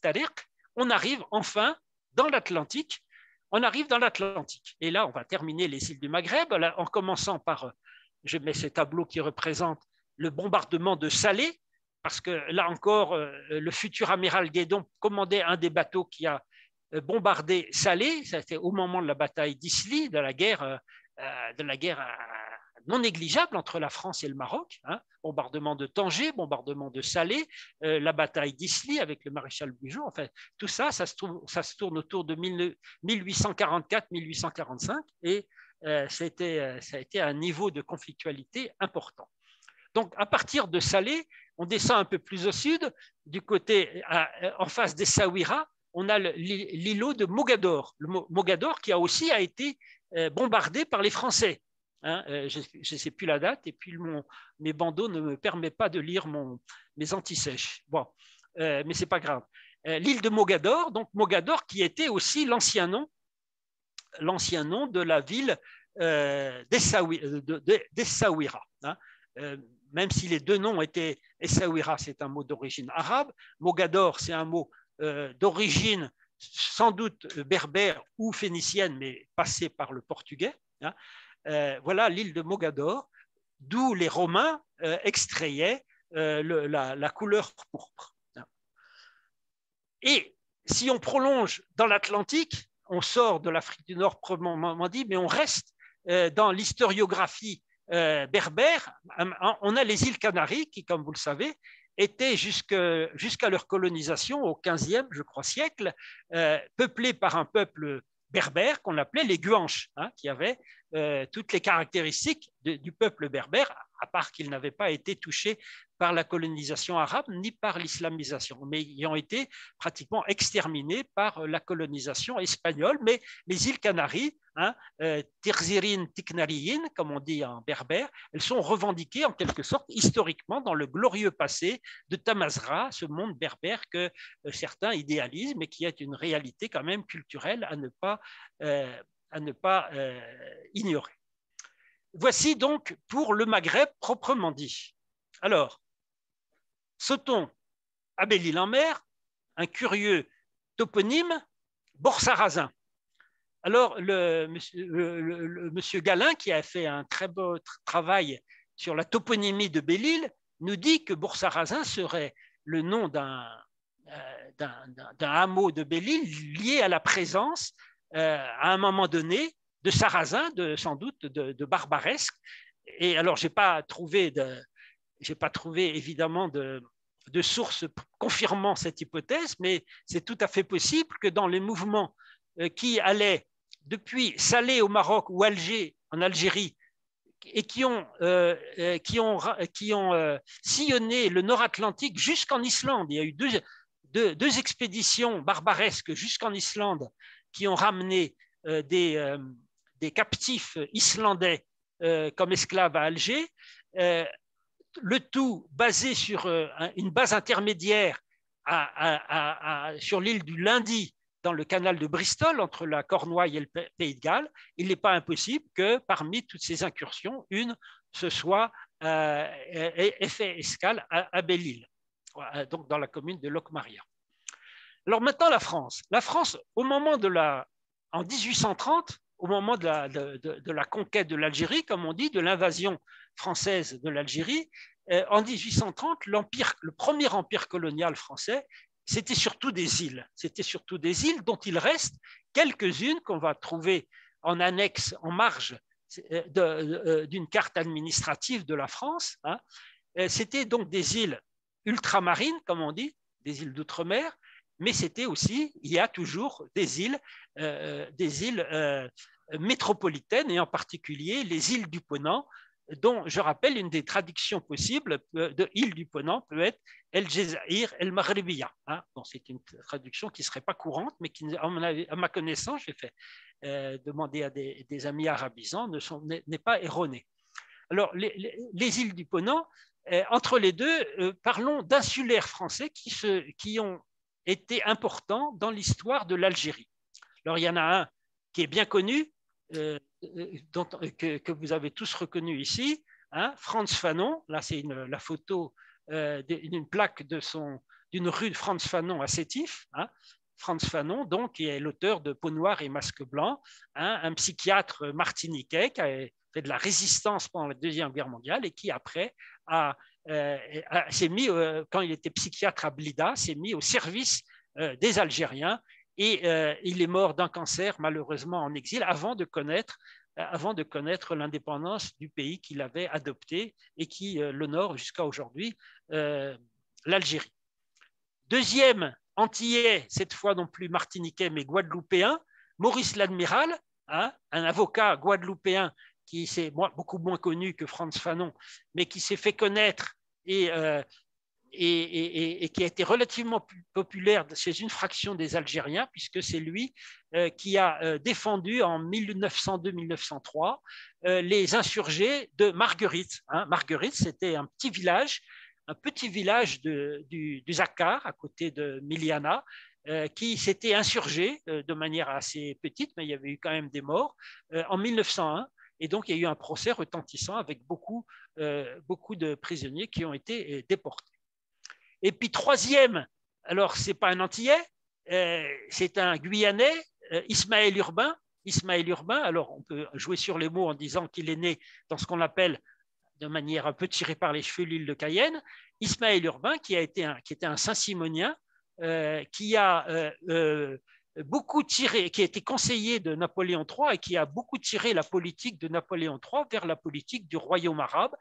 Tariq, on arrive enfin dans l'Atlantique. On arrive dans l'Atlantique. Et là, on va terminer les îles du Maghreb, en commençant par, je mets ce tableau qui représente le bombardement de Salé, parce que là encore, euh, le futur amiral Guédon commandait un des bateaux qui a euh, bombardé Salé. C'était au moment de la bataille d'Isly, de la guerre, euh, de la guerre non négligeable entre la France et le Maroc, hein. bombardement de Tanger, bombardement de Salé, euh, la bataille d'Isly avec le maréchal Bugeaud, enfin, tout ça, ça se, tourne autour de 1844-1845 et euh, ça, a été, euh, un niveau de conflictualité important. Donc, à partir de Salé, on descend un peu plus au sud, du côté, en face des Saouira, on a l'îlot de Mogador, le Mogador qui a aussi a été bombardé par les Français. Hein, euh, je ne sais plus la date, et puis mon, mes bandeaux ne me permettent pas de lire mon, mes antisèches. Bon, euh, mais ce n'est pas grave. Euh, l'île de Mogador, donc Mogador qui était aussi l'ancien nom, l'ancien nom de la ville d'Essaouira. Hein. même si les deux noms étaient Essaouira, c'est un mot d'origine arabe, Mogador, c'est un mot d'origine sans doute berbère ou phénicienne, mais passé par le portugais. Hein. Euh, voilà l'île de Mogador, d'où les Romains euh, extrayaient euh, la, couleur pourpre. Et si on prolonge dans l'Atlantique, on sort de l'Afrique du Nord proprement dit, mais on reste dans l'historiographie berbère. On a les îles Canaries qui, comme vous le savez, étaient jusqu'à leur colonisation au 15e, je crois, siècle, peuplées par un peuple berbère qu'on appelait les Guanches, hein, qui avaient euh, toutes les caractéristiques du peuple berbère, à part qu'ils n'avaient pas été touchés par la colonisation arabe ni par l'islamisation, mais ils ont été pratiquement exterminés par la colonisation espagnole. Mais les îles Canaries, hein, euh, Tirzirin Tiknariyin, comme on dit en berbère, elles sont revendiquées en quelque sorte historiquement dans le glorieux passé de Tamazra, ce monde berbère que euh, certains idéalisent, mais qui est une réalité quand même culturelle à ne pas à ne pas euh, ignorer. Voici donc pour le Maghreb proprement dit. Alors, sautons à Belle-Île-en-Mer, un curieux toponyme, Borsarazin. Alors, le, monsieur Galin, qui a fait un très beau travail sur la toponymie de Belle-Île, nous dit que Borsarazin serait le nom d'un euh, hameau de Belle-Île lié à la présence euh, à un moment donné de sarrasin, de, sans doute de, barbaresque. Et alors, je n'ai pas trouvé, de, pas trouvé évidemment de, de sources confirmant cette hypothèse, mais c'est tout à fait possible que dans les mouvements euh, qui allaient depuis Salé au Maroc ou Alger en Algérie, et qui ont, euh, qui ont, qui ont sillonné le Nord-Atlantique jusqu'en Islande. Il y a eu deux, deux, expéditions barbaresques jusqu'en Islande qui ont ramené des, des, captifs islandais comme esclaves à Alger. le tout basé sur une base intermédiaire sur l'île du Lundi, dans le canal de Bristol, entre la Cornouaille et le Pays de Galles, il n'est pas impossible que parmi toutes ces incursions, une ce soit euh, fait escale à, Belle-Île, donc dans la commune de Locmaria. Alors maintenant la France. La France, au moment de la, en 1830, au moment de la, de la conquête de l'Algérie, comme on dit, de l'invasion française de l'Algérie, euh, en 1830, l'empire, le premier empire colonial français c'était surtout des îles. C'était surtout des îles dont il reste quelques-unes qu'on va trouver en annexe, en marge euh, euh, d'une carte administrative de la France. Hein. C'était donc des îles ultramarines, comme on dit, des îles d'outre-mer, mais c'était aussi, il y a toujours des îles, des îles métropolitaines, et en particulier les îles du Ponant, dont je rappelle une des traductions possibles de île du Ponant peut être El Jazair El Maghribiya. Hein. c'est une traduction qui ne serait pas courante, mais qui, à, ma connaissance, j'ai fait euh, demander à des, amis arabisants, n'est pas erronée. Alors, les, îles du Ponant, euh, entre les deux, euh, parlons d'insulaires français qui, se, qui ont été importants dans l'histoire de l'Algérie. Alors, il y en a un qui est bien connu, dont, que, vous avez tous reconnu ici, hein, Franz Fanon, là c'est la photo euh, d'une plaque d'une rue de Franz Fanon à Sétif. Hein. Franz Fanon, donc, qui est l'auteur de Peau noire et masque blanc, hein, un psychiatre martiniquais qui a fait de la résistance pendant la Deuxième Guerre mondiale et qui, après, a, euh, s'est mis, euh, quand il était psychiatre à Blida, s'est mis au service des Algériens et il est mort d'un cancer, malheureusement, en exil, avant de connaître avant connaître l'indépendance du pays qu'il avait adopté et qui l'honore jusqu'à aujourd'hui euh, l'Algérie. Deuxième antillais, cette fois non plus martiniquais, mais guadeloupéen, Maurice l'Admiral, hein, un avocat guadeloupéen qui s'est beaucoup moins connu que Franz Fanon, mais qui s'est fait connaître euh, et, qui a été relativement populaire chez une fraction des Algériens, puisque c'est lui euh, qui a défendu en 1902-1903 les insurgés de Marguerite. Hein. Marguerite, c'était un petit village un petit village du, du à côté de Miliana, euh, qui s'était insurgé euh, de manière assez petite, mais il y avait eu quand même des morts, euh, en 1901. Et donc, il y a eu un procès retentissant avec beaucoup, beaucoup de prisonniers qui ont été déportés. Et puis, troisième, alors, ce n'est pas un Antillais, c'est un Guyanais, Ismaël Urbain. Ismaël Urbain, alors on peut jouer sur les mots en disant qu'il est né dans ce qu'on appelle de manière un peu tirée par les cheveux l'île de Cayenne, Ismaël Urbain, qui, a été un, qui était un Saint-Simonien, euh, qui a euh, euh, beaucoup tiré, qui a été conseiller de Napoléon III et qui a beaucoup tiré la politique de Napoléon III vers la politique du royaume arabe.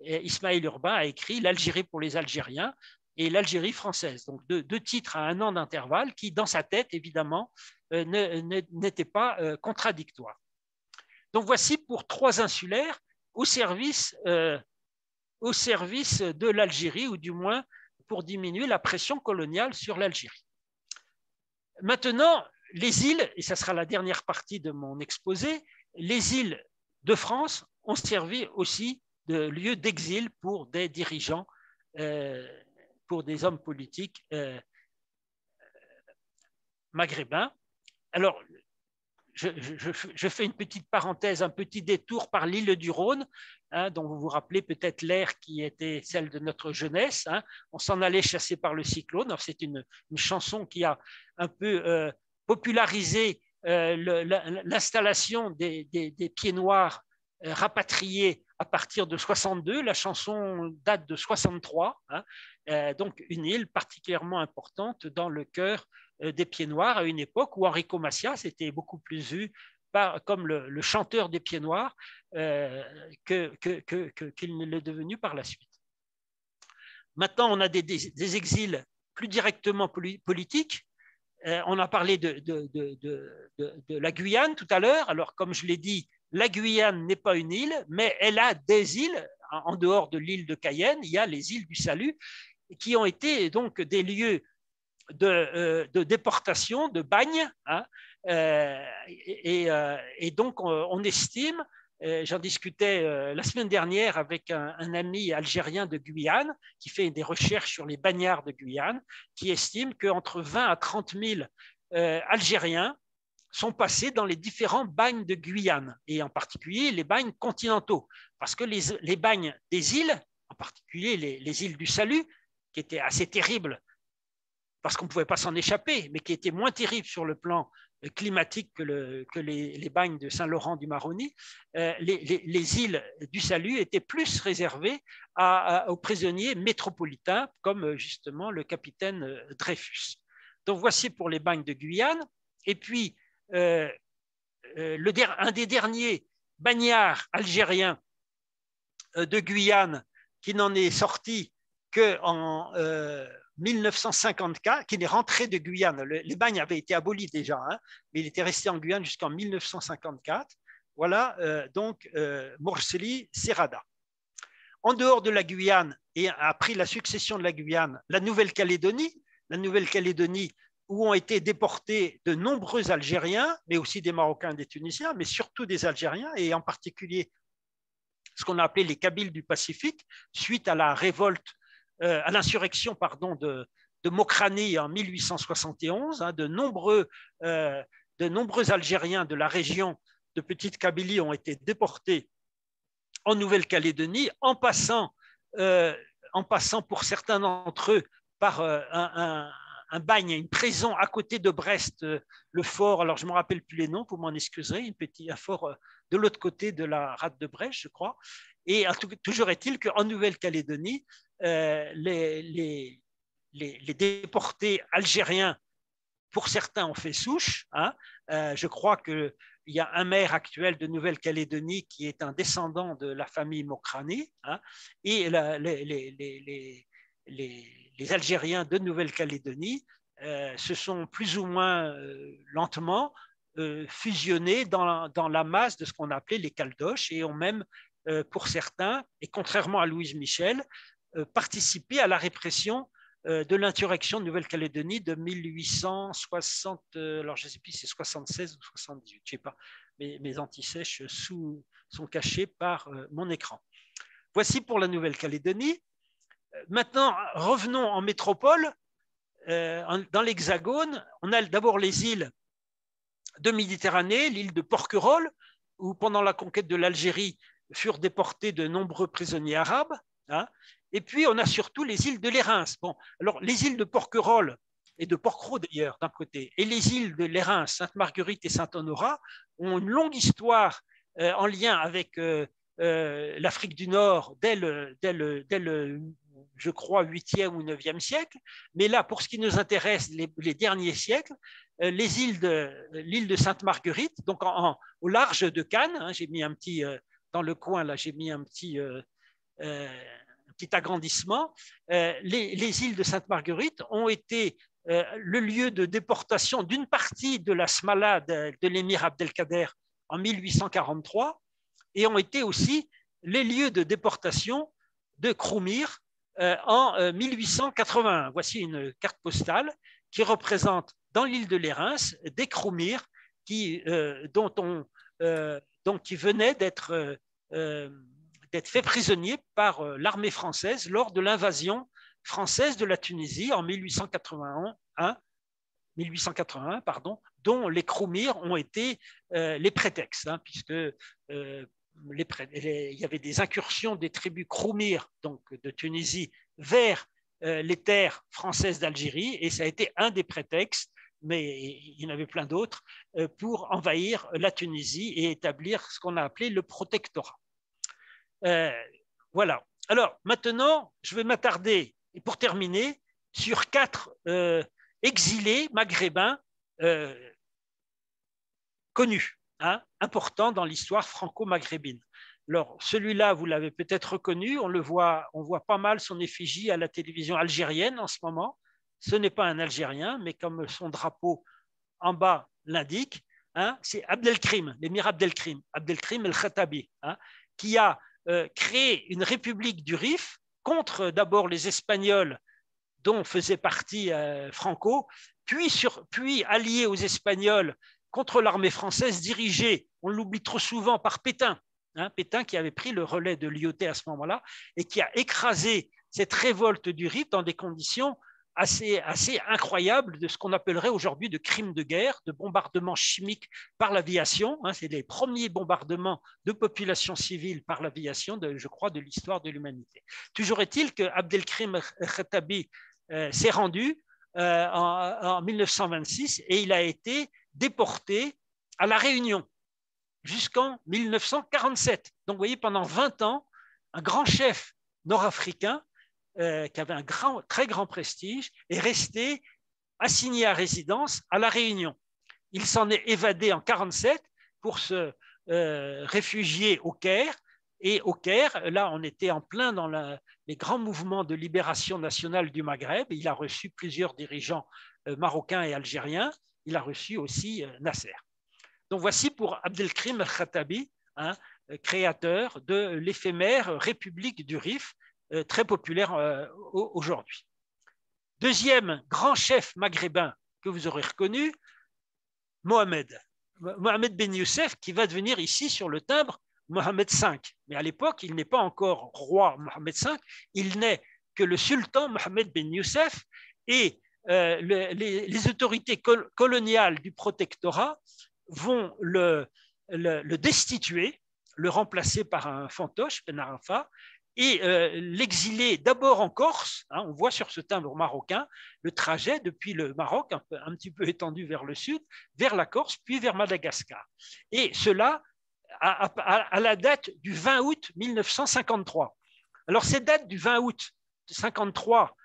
Ismaël Urbain a écrit L'Algérie pour les Algériens et l'Algérie française, donc deux, titres à un an d'intervalle qui, dans sa tête, évidemment, n'étaient pas contradictoires. Donc voici pour trois insulaires euh, au service de l'Algérie, ou du moins pour diminuer la pression coloniale sur l'Algérie. Maintenant, les îles, et ça sera la dernière partie de mon exposé, les îles de France ont servi aussi de lieu d'exil pour des dirigeants, euh, pour des hommes politiques euh, maghrébins. Alors, je, fais une petite parenthèse, un petit détour par l'île du Rhône, hein, dont vous vous rappelez peut-être l'ère qui était celle de notre jeunesse. Hein. On s'en allait chasser par le cyclone. C'est une, chanson qui a un peu euh, popularisé euh, l'installation des, pieds noirs euh, rapatriés à partir de 62. La chanson date de 63. Hein. donc une île particulièrement importante dans le cœur des Pieds Noirs à une époque où Enrico Macias était beaucoup plus vu comme le, chanteur des Pieds Noirs euh, qu'il ne l'est devenu par la suite. Maintenant, on a des, exils plus directement politiques. Euh, on a parlé de, de, la Guyane tout à l'heure. Alors, comme je l'ai dit, la Guyane n'est pas une île, mais elle a des îles. En dehors de l'île de Cayenne, il y a les îles du Salut, qui ont été donc des lieux de, euh, déportation, de bagne. Hein, euh, et, donc, on, estime, j'en discutais la semaine dernière avec un, ami algérien de Guyane qui fait des recherches sur les bagnards de Guyane, qui estime qu'entre 20 à 30 000 Algériens sont passés dans les différents bagnes de Guyane, et en particulier les bagnes continentaux, parce que les, bagnes des îles, en particulier les, îles du Salut, qui étaient assez terribles, parce qu'on ne pouvait pas s'en échapper, mais qui étaient moins terribles sur le plan climatique que, les, bagnes de Saint-Laurent du Maroni, euh, les, îles du Salut étaient plus réservées aux prisonniers métropolitains, comme justement le capitaine euh, Dreyfus. Donc voici pour les bagnes de Guyane. Et puis, euh, euh, un des derniers bagnards algériens euh, de Guyane qui n'en est sorti qu'en 1954, qui n'est rentré de Guyane. les bagnes avaient été abolis déjà, hein, mais il était resté en Guyane jusqu'en 1954. Voilà donc Morseli Serrada. En dehors de la Guyane et après la succession de la Guyane, la Nouvelle-Calédonie, la Nouvelle-Calédonie où ont été déportés de nombreux Algériens, mais aussi des Marocains, des Tunisiens, mais surtout des Algériens, et en particulier ce qu'on a appelé les Kabyles du Pacifique, suite à la révolte, euh, à l'insurrection pardon, de, de Mokrani en 1871. Hein, de, nombreux, euh, de nombreux Algériens de la région de Petite Kabylie ont été déportés en Nouvelle-Calédonie, en passant, euh, en passant pour certains d'entre eux par un, un bagne, une prison à côté de Brest, le fort, alors je ne me rappelle plus les noms, vous m'en excuserez, une petit, un fort de l'autre côté de la rade de Brest, je crois. Et toujours est-il qu'en Nouvelle-Calédonie, euh, les, déportés algériens, pour certains, ont fait souche. Hein. je crois qu'il y a un maire actuel de Nouvelle-Calédonie qui est un descendant de la famille Mokrani. Hein. et les, Algériens de Nouvelle-Calédonie euh, se sont plus ou moins euh, lentement euh, fusionnés dans, la masse de ce qu'on appelait les Caldoches et ont même, pour certains, et contrairement à Louise Michel, participé à la répression de l'insurrection de Nouvelle-Calédonie de 1860, alors je ne sais plus si c'est 76 ou 78, je ne sais pas, mes, antisèches sont cachés par mon écran. Voici pour la Nouvelle-Calédonie. Maintenant, revenons en métropole. Euh, dans l'Hexagone, on a d'abord les îles de Méditerranée, l'île de Porquerolles, où pendant la conquête de l'Algérie furent déportés de nombreux prisonniers arabes. Hein. Et puis, on a surtout les îles de l'Érins. Bon, alors, les îles de Porquerolles et de Porquerolles d'ailleurs, d'un côté, et les îles de l'Érins, Sainte-Marguerite et Saint-Honorat, ont une longue histoire euh, en lien avec euh, l'Afrique du Nord dès le, je crois, 8e ou 9e siècle. Mais là, pour ce qui nous intéresse, les, derniers siècles, euh, les îles de l'île de Sainte-Marguerite, donc au large de Cannes, hein, j'ai mis un petit, euh, dans le coin, là, j'ai mis un petit, euh, petit agrandissement. Les, îles de Sainte-Marguerite ont été le lieu de déportation d'une partie de la Smala de, l'émir Abdelkader en 1843 et ont été aussi les lieux de déportation de Kroumir euh, en 1881. Euh, Voici une carte postale qui représente dans l'île de Lérins des euh, dont on, donc, qui venaient d'être d'être faits prisonniers par l'armée française lors de l'invasion française de la Tunisie en 1881, 1881 pardon, dont les Croumires ont été les prétextes, hein, puisque il y avait des incursions des tribus Kroumir, donc de Tunisie, vers euh, les terres françaises d'Algérie, et ça a été un des prétextes, mais il y en avait plein d'autres, euh, pour envahir la Tunisie et établir ce qu'on a appelé le protectorat. Euh, voilà. Alors maintenant, je vais m'attarder, et pour terminer, sur quatre exilés maghrébins connus. Hein, important dans l'histoire franco-maghrébine. Alors, celui-là, vous l'avez peut-être reconnu, on le voit, on voit pas mal son effigie à la télévision algérienne en ce moment. Ce n'est pas un Algérien, mais comme son drapeau en bas l'indique, hein, c'est Abdelkrim, l'émir Abdelkrim, Abdelkrim el-Khattabi, hein, qui a euh, créé une république du Rif contre d'abord les Espagnols dont faisait partie euh, Franco, puis, sur, allié aux Espagnols contre l'armée française dirigée, on l'oublie trop souvent, par Pétain. Hein, Pétain qui avait pris le relais de l'IOT à ce moment-là et qui a écrasé cette révolte du Rif dans des conditions assez, assez incroyables de ce qu'on appellerait aujourd'hui de crimes de guerre, de bombardements chimiques par l'aviation. Hein, c'est les premiers bombardements de populations civiles par l'aviation, je crois, de l'histoire de l'humanité. Toujours est-il que Abdelkrim Khattabi euh, s'est rendu euh, en, en 1926 et il a été déporté à La Réunion jusqu'en 1947. Donc, vous voyez, pendant 20 ans, un grand chef nord-africain euh, qui avait un très grand prestige est resté assigné à résidence à La Réunion. Il s'en est évadé en 1947 pour se euh, réfugier au Caire. Et au Caire, là, on était en plein dans les grands mouvements de libération nationale du Maghreb. Il a reçu plusieurs dirigeants euh, marocains et algériens. Il a reçu aussi Nasser. Donc voici pour Abdelkrim al-Khattabi, hein, créateur de l'éphémère République du Rif, très populaire euh, aujourd'hui. Deuxième grand chef maghrébin que vous aurez reconnu, Mohamed. Mohamed Ben Youssef, qui va devenir ici sur le timbre Mohamed V. Mais à l'époque, il n'est pas encore roi Mohamed V, il n'est que le sultan Mohamed Ben Youssef et euh, les, autorités coloniales du protectorat vont le, destituer, le remplacer par un fantoche, Ben Arafat, et euh, l'exiler d'abord en Corse. Hein, on voit sur ce timbre marocain le trajet depuis le Maroc, un, petit peu étendu vers le sud, vers la Corse, puis vers Madagascar. Et cela à, la date du 20 août 1953. Alors, cette date du 20 août 1953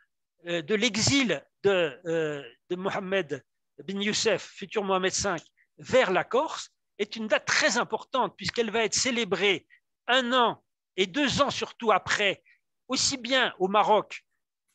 euh, de l'exil de, euh, de Mohamed bin Youssef, futur Mohamed V, vers la Corse est une date très importante puisqu'elle va être célébrée un an et deux ans surtout après, aussi bien au Maroc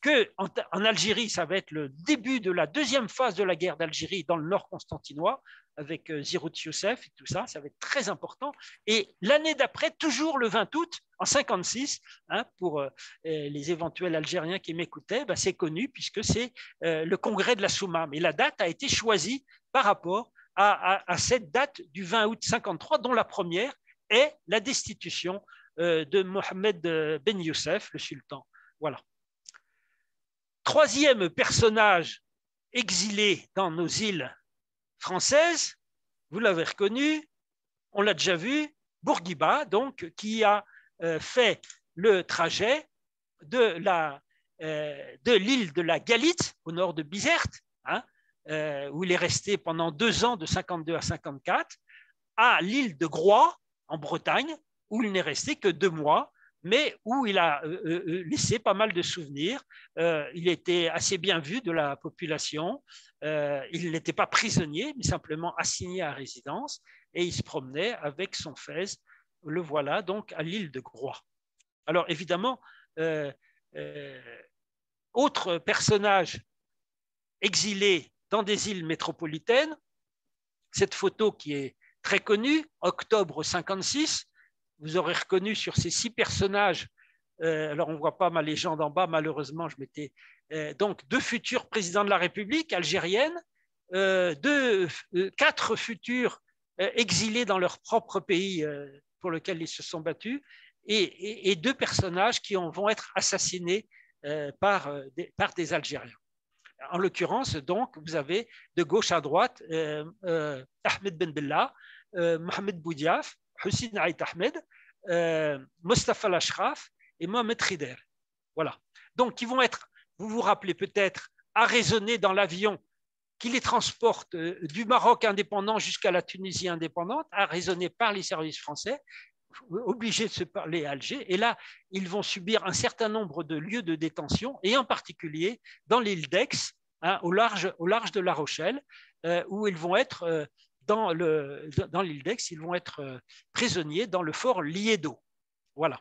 qu'en en Algérie, ça va être le début de la deuxième phase de la guerre d'Algérie dans le nord constantinois, avec euh, Zirout Youssef et tout ça, ça va être très important. Et l'année d'après, toujours le 20 août, en 56, hein, pour euh, les éventuels Algériens qui m'écoutaient, bah, c'est connu puisque c'est euh, le congrès de la Souma. Mais la date a été choisie par rapport à, cette date du 20 août 53, dont la première est la destitution de Mohamed Ben Youssef, le sultan. Voilà. Troisième personnage exilé dans nos îles françaises, vous l'avez reconnu, on l'a déjà vu, Bourguiba, donc, qui a euh, fait le trajet de euh, l'île de la Galite, au nord de Bizerte, hein, euh, où il est resté pendant deux ans, de 52 à 54, à l'île de Groix, en Bretagne, où il n'est resté que deux mois, mais où il a euh, euh, laissé pas mal de souvenirs. il était assez bien vu de la population. il n'était pas prisonnier, mais simplement assigné à résidence, et il se promenait avec son fez. Le voilà donc à l'île de Groix. Alors évidemment, autre personnage exilé dans des îles métropolitaines. Cette photo qui est très connue, octobre 56, vous aurez reconnu sur ces six personnages, euh, alors on ne voit pas ma légende en bas, malheureusement, je m'étais. Euh, donc, deux futurs présidents de la République algérienne, euh, deux, quatre futurs exilés dans leur propre pays pour lequel ils se sont battus, et, deux personnages qui vont être assassinés par des Algériens en l'occurrence, donc, vous avez de gauche à droite Ahmed Ben Bella, Mohamed Boudiaf, Hussein Aït Ahmed, Mustafa Lashraf et Mohamed Khider. Voilà. Donc, ils vont être, vous vous rappelez peut-être, arraisonnés dans l'avion qui les transporte du Maroc indépendant jusqu'à la Tunisie indépendante, arraisonnés par les services français, obligés de se parler à Alger. Et là, ils vont subir un certain nombre de lieux de détention, et en particulier dans l'île d'Aix, hein, au, large, au large de La Rochelle, euh, où ils vont être, euh, dans, le, dans l'île d'Aix, ils vont être euh, prisonniers dans le fort Liedo. Voilà.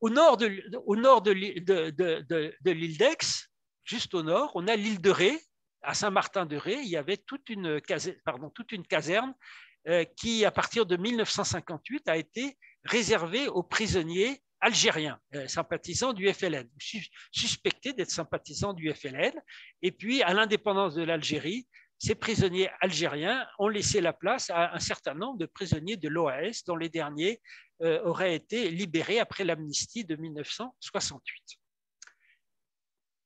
Au nord de, au nord de, de l'île d'Aix, juste au nord, on a l'île de Ré, à Saint-Martin-de-Ré, il y avait toute une, pardon, toute une caserne euh, qui, à partir de 1958, a été réservée aux prisonniers algériens, euh, sympathisants du FLN, suspectés d'être sympathisants du FLN. Et puis, à l'indépendance de l'Algérie, ces prisonniers algériens ont laissé la place à un certain nombre de prisonniers de l'OAS, dont les derniers euh, auraient été libérés après l'amnistie de 1968.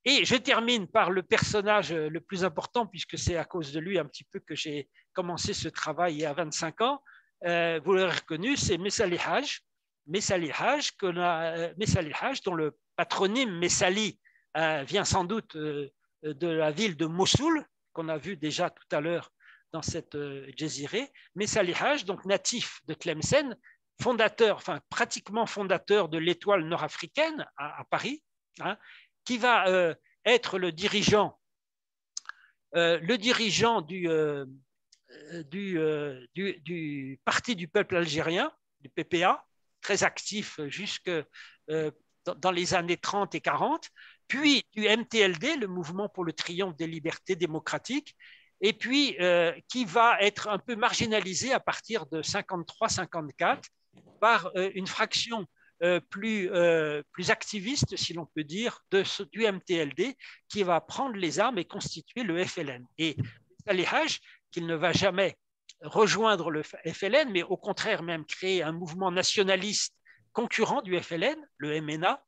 Et je termine par le personnage le plus important, puisque c'est à cause de lui un petit peu que j'ai commencé ce travail il y a 25 ans. Euh, vous l'aurez reconnu, c'est Messali Haj. Messali Haj, euh, dont le patronyme Messali euh, vient sans doute de la ville de Mossoul, qu'on a vu déjà tout à l'heure dans cette jazirée. Messali Haj, donc natif de Tlemcen, fondateur, enfin pratiquement fondateur de l'étoile nord-africaine à, Paris, hein, qui va euh, être le dirigeant, euh, le dirigeant du, euh, du, du, Parti du peuple algérien, du PPA, très actif jusque dans les années 30 et 40, puis du MTLD, le Mouvement pour le triomphe des libertés démocratiques, et puis qui va être un peu marginalisé à partir de 53-54 par une fraction euh, plus, euh, plus activiste, si l'on peut dire, de, du MTLD, qui va prendre les armes et constituer le FLN. Et Salih Haj, qu'il ne va jamais rejoindre le FLN, mais au contraire même créer un mouvement nationaliste concurrent du FLN, le MNA,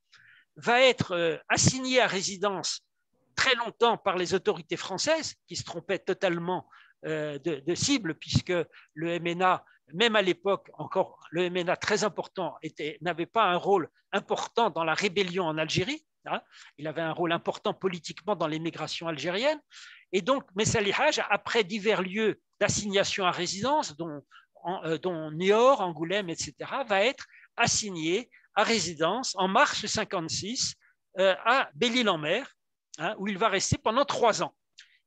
va être euh, assigné à résidence très longtemps par les autorités françaises, qui se trompaient totalement de, de cible, puisque le MNA même à l'époque, encore, le MNA très important n'avait pas un rôle important dans la rébellion en Algérie. Hein. il avait un rôle important politiquement dans l'émigration algérienne. Et donc, Messali Haj, après divers lieux d'assignation à résidence, dont, euh, dont Niort, Angoulême, etc., va être assigné à résidence en mars 56 euh, à Belle-Île-en-Mer, hein, où il va rester pendant trois ans.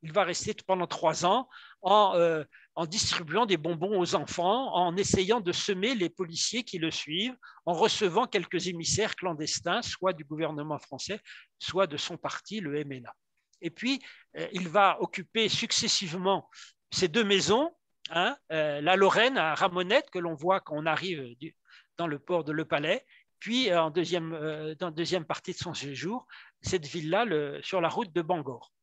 Il va rester pendant trois ans en, euh, en distribuant des bonbons aux enfants, en essayant de semer les policiers qui le suivent, en recevant quelques émissaires clandestins, soit du gouvernement français, soit de son parti, le MNA. Et puis, euh, il va occuper successivement ces deux maisons, hein, la Lorraine à Ramonette, que l'on voit quand on arrive dans le port de Le Palais, puis en deuxième, dans la deuxième partie de son séjour, cette ville-là sur la route de Bangor.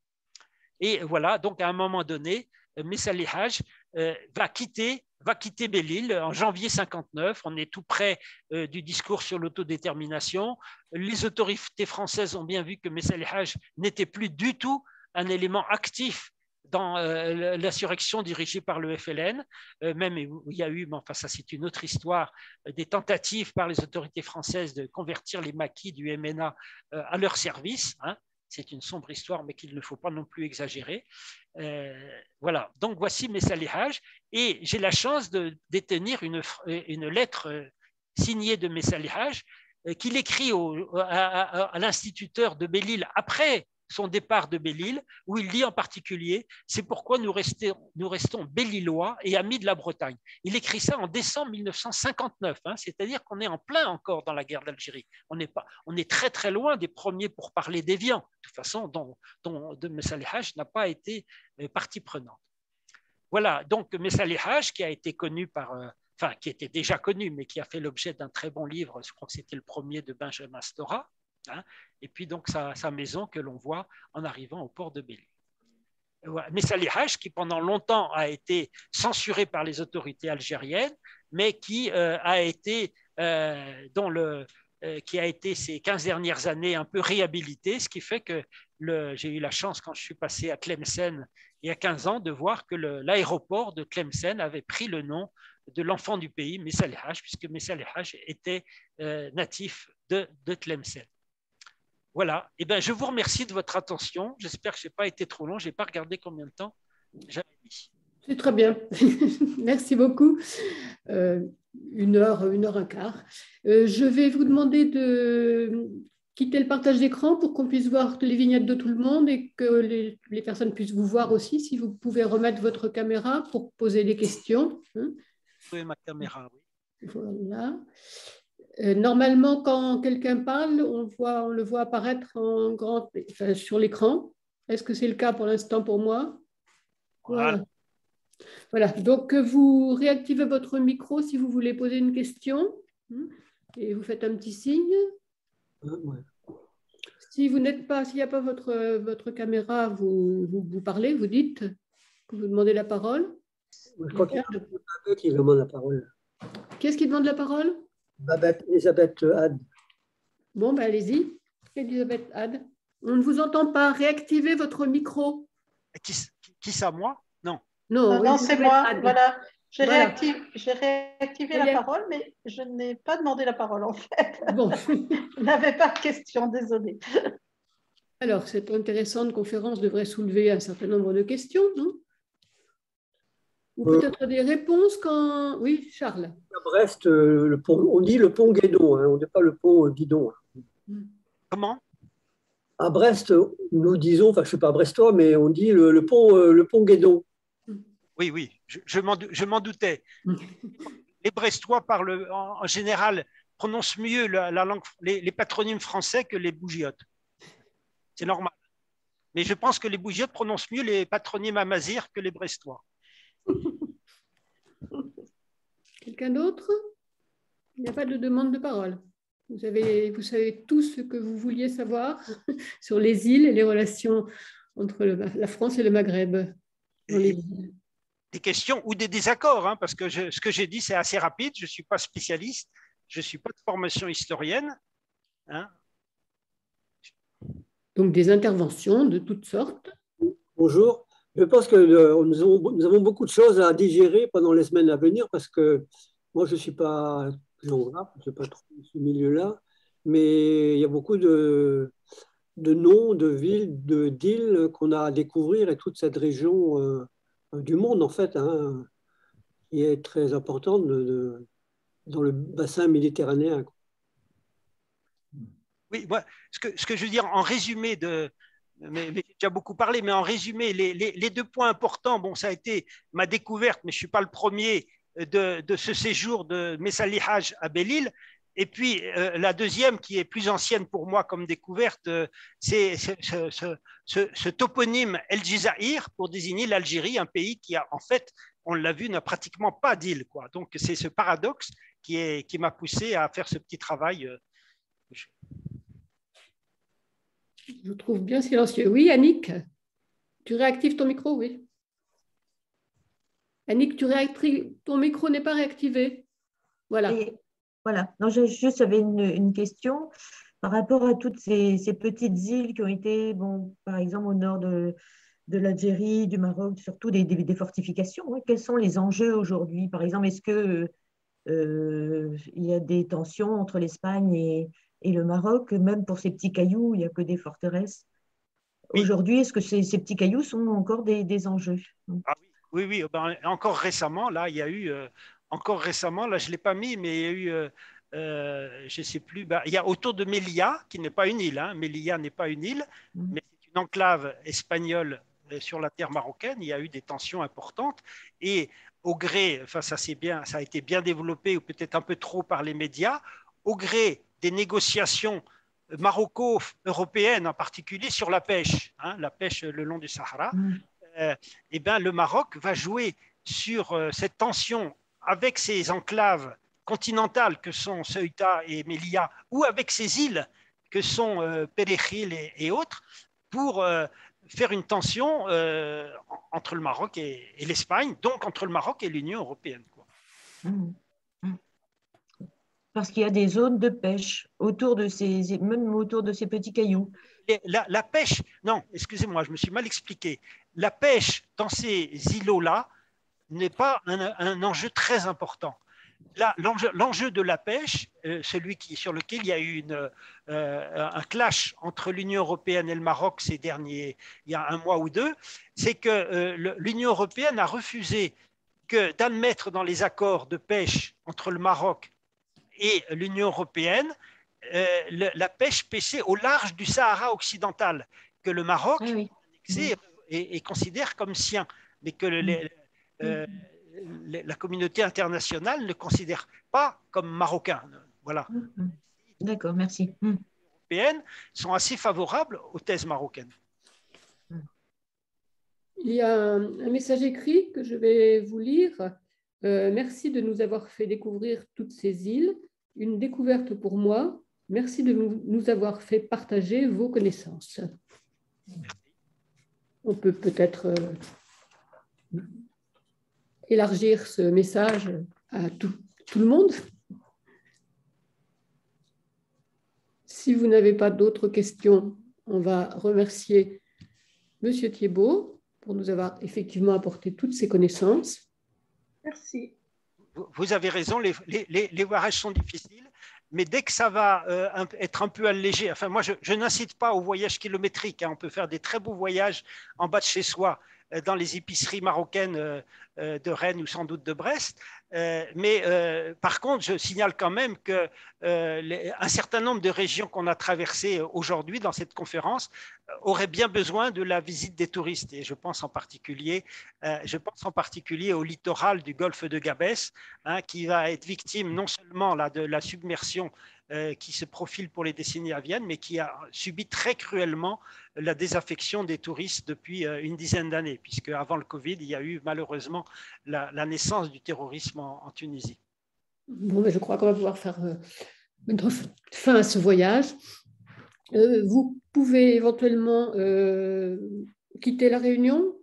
Et voilà, donc à un moment donné, euh, va quitter va quitter Belle-Île en janvier 59. On est tout près euh, du discours sur l'autodétermination. Les autorités françaises ont bien vu que Messali Haj n'était plus du tout un élément actif dans euh, l'insurrection dirigée par le FLN, même il y a eu, mais enfin ça c'est une autre histoire, des tentatives par les autorités françaises de convertir les maquis du MNA à leur service. Hein c'est une sombre histoire, mais qu'il ne faut pas non plus exagérer. Euh, voilà, donc voici mes salihages. Et j'ai la chance de détenir une, lettre euh, signée de mes salihages euh, qu'il écrit au, à, à l'instituteur de Belle-Île après son départ de Belle-Île, où il dit en particulier C'est pourquoi nous, restons, nous restons Belle-Îlois et amis de la Bretagne. Il écrit ça en décembre 1959, hein, c'est-à-dire qu'on est en plein encore dans la guerre d'Algérie. On, est on est très très loin des premiers pour parler d'Evian, de toute façon, dont, dont de n'a pas été euh, partie prenante. Voilà, donc Messali qui a été connu par. Euh, enfin, qui était déjà connu, mais qui a fait l'objet d'un très bon livre, je crois que c'était le premier de Benjamin Stora, Hein, et puis donc sa, maison que l'on voit en arrivant au port de Belle. Mais qui pendant longtemps a été censuré par les autorités algériennes, mais qui euh, a été, euh, le, euh, qui a été ces 15 dernières années un peu réhabilité, ce qui fait que j'ai eu la chance quand je suis passé à Tlemcen il y a 15 ans de voir que l'aéroport de Tlemcen avait pris le nom de l'enfant du pays, Messal puisque Messal était natif de, de Tlemcen. Voilà. Eh ben, je vous remercie de votre attention. J'espère que je n'ai pas été trop long. Je n'ai pas regardé combien de temps j'avais mis. C'est très bien. Merci beaucoup. Euh, une heure, une heure un quart. Euh, je vais vous demander de quitter le partage d'écran pour qu'on puisse voir les vignettes de tout le monde et que les, les, personnes puissent vous voir aussi. Si vous pouvez remettre votre caméra pour poser des questions. Hein. Oui, ma caméra, oui. Voilà. Euh, normalement, quand quelqu'un parle, on, voit, on le voit apparaître en grand, sur l'écran. Est-ce que c'est le cas pour l'instant pour moi? Voilà. voilà. Donc, vous réactivez votre micro si vous voulez poser une question. Hmm. Et vous faites un petit signe. Si vous n'êtes pas, s'il n'y a pas votre, votre caméra, vous, vous, parlez, vous dites que vous demandez la parole. Je crois qu'il y a Babette qui demande la parole. Qu'est-ce qui demande la parole? Babette, Elisabeth Had. Bon, ben allez-y, Elisabeth Had. On ne vous entend pas. Réactivez votre micro. Qui, qui ça, moi? Non. Non, non c'est moi. Voilà. J'ai réactivé, la parole, mais je n'ai pas demandé la parole en fait. Bon. je n'avais pas de question, désolée. Alors, cette intéressante conférence devrait soulever un certain nombre de questions, non? Ou euh, peut-être des réponses quand. Oui, Charles. À Brest, euh, le pont, on dit le pont Guédon, hein, on ne dit pas le pont Guidon. Hmm. Comment? À Brest, nous disons, enfin je ne suis pas brestois, mais on dit le, pont, euh, le pont Guédon. Oui, oui, je, je m'en doutais. les Brestois parlent en, général, prononcent mieux la, langue, les, patronymes français que les bougiotes. C'est normal. Mais je pense que les bougiotes prononcent mieux les patronymes amazirs que les Brestois. Quelqu'un d'autre? Il n'y a pas de demande de parole. Vous, avez, vous savez tout ce que vous vouliez savoir sur les îles et les relations entre la France et le Maghreb des questions ou des désaccords, hein, parce que ce que j'ai dit, c'est assez rapide. Je ne suis pas spécialiste, je ne suis pas de formation historienne. Hein. Donc des interventions de toutes sortes. Bonjour. Je pense que euh, nous, avons, beaucoup de choses à digérer pendant les semaines à venir parce que moi, je ne suis pas je ne sais pas trop ce milieu-là, mais il y a beaucoup de, de noms, de villes, de d'îles qu'on a à découvrir et toute cette région euh, du monde, en fait, hein, qui est très importante de, dans le bassin méditerranéen. Oui, ce, que, ce que je veux dire en résumé de, mais, j'ai déjà beaucoup parlé, mais en résumé, les, deux points importants, bon, ça a été ma découverte, mais je ne suis pas le premier de, de ce séjour de Messalihaj à Belle-Île, et puis, euh, la deuxième, qui est plus ancienne pour moi comme découverte, euh, c'est ce, toponyme El Jizaïr pour désigner l'Algérie, un pays qui a, en fait, on l'a vu, n'a pratiquement pas d'île. Donc, c'est ce paradoxe qui, m'a poussé à faire ce petit travail. Euh, vous trouve bien silencieux. Oui, Annick, tu réactives ton micro, oui. Annick, tu réactives, ton micro n'est pas réactivé. Voilà. Voilà. Non, juste j'avais une, question par rapport à toutes ces, petites îles qui ont été, bon, par exemple, au nord de, l'Algérie, du Maroc, surtout des, fortifications. Quels sont les enjeux aujourd'hui? Par exemple, est-ce qu'il euh, y a des tensions entre l'Espagne et, le Maroc, même pour ces petits cailloux, il n'y a que des forteresses. Aujourd'hui, est-ce que ces, petits cailloux sont encore des, enjeux? Ah oui, oui, ben, encore récemment, là, il y a eu euh, encore récemment, là je ne l'ai pas mis, mais il y a eu, euh, euh, je ne sais plus, bah, il y a autour de Melilla, qui n'est pas une île, hein, Melilla n'est pas une île, mm. mais c'est une enclave espagnole sur la terre marocaine, il y a eu des tensions importantes, et au gré, enfin ça, bien, ça a été bien développé, ou peut-être un peu trop par les médias, au gré des négociations maroco-européennes, en particulier sur la pêche, hein, la pêche le long du Sahara, mm. eh ben, le Maroc va jouer sur cette tension avec ces enclaves continentales que sont Ceuta et Melilla, ou avec ces îles que sont euh, et, autres, pour euh, faire une tension euh, entre le Maroc et, l'Espagne, donc entre le Maroc et l'Union européenne. Mmh. Parce qu'il y a des zones de pêche autour de ces, même autour de ces petits cailloux. la, pêche, non, excusez-moi, je me suis mal expliqué. La pêche dans ces îlots-là n'est pas un, enjeu très important. L'enjeu de la pêche, euh, celui qui, sur lequel il y a eu euh, un clash entre l'Union européenne et le Maroc ces derniers, il y a un mois ou deux, c'est que euh, l'Union européenne a refusé d'admettre dans les accords de pêche entre le Maroc et l'Union européenne la pêche pêchée au large du Sahara occidental, que le Maroc et, considère comme sien, mais que les, euh, la communauté internationale ne considère pas comme marocain. Voilà. Mm, mm. D'accord, merci. Mm. Les européennes sont assez favorables aux thèses marocaines. Il y a un, message écrit que je vais vous lire. Euh, merci de nous avoir fait découvrir toutes ces îles. Une découverte pour moi. Merci de nous avoir fait partager vos connaissances. On peut peut-être euh, élargir ce message à tout, tout le monde. Si vous n'avez pas d'autres questions, on va remercier Monsieur Thiebaud pour nous avoir effectivement apporté toutes ces connaissances. Merci. Vous avez raison, les, voyages sont difficiles, mais dès que ça va euh, être un peu allégé, enfin moi je, n'incite pas au voyage kilométrique, hein. on peut faire des très beaux voyages en bas de chez soi, euh, dans les épiceries marocaines euh, de Rennes ou sans doute de Brest. Mais par contre, je signale quand même qu'un certain nombre de régions qu'on a traversées aujourd'hui dans cette conférence auraient bien besoin de la visite des touristes. Et je pense en particulier, je pense en particulier au littoral du golfe de Gabès, hein, qui va être victime non seulement là, de la submersion euh, qui se profile pour les décennies à Vienne, mais qui a subi très cruellement la désaffection des touristes depuis euh, une dizaine d'années, puisque avant le Covid, il y a eu malheureusement la, naissance du terrorisme en, Tunisie. Bon, mais je crois qu'on va pouvoir faire euh, fin à ce voyage. vous pouvez éventuellement quitter la réunion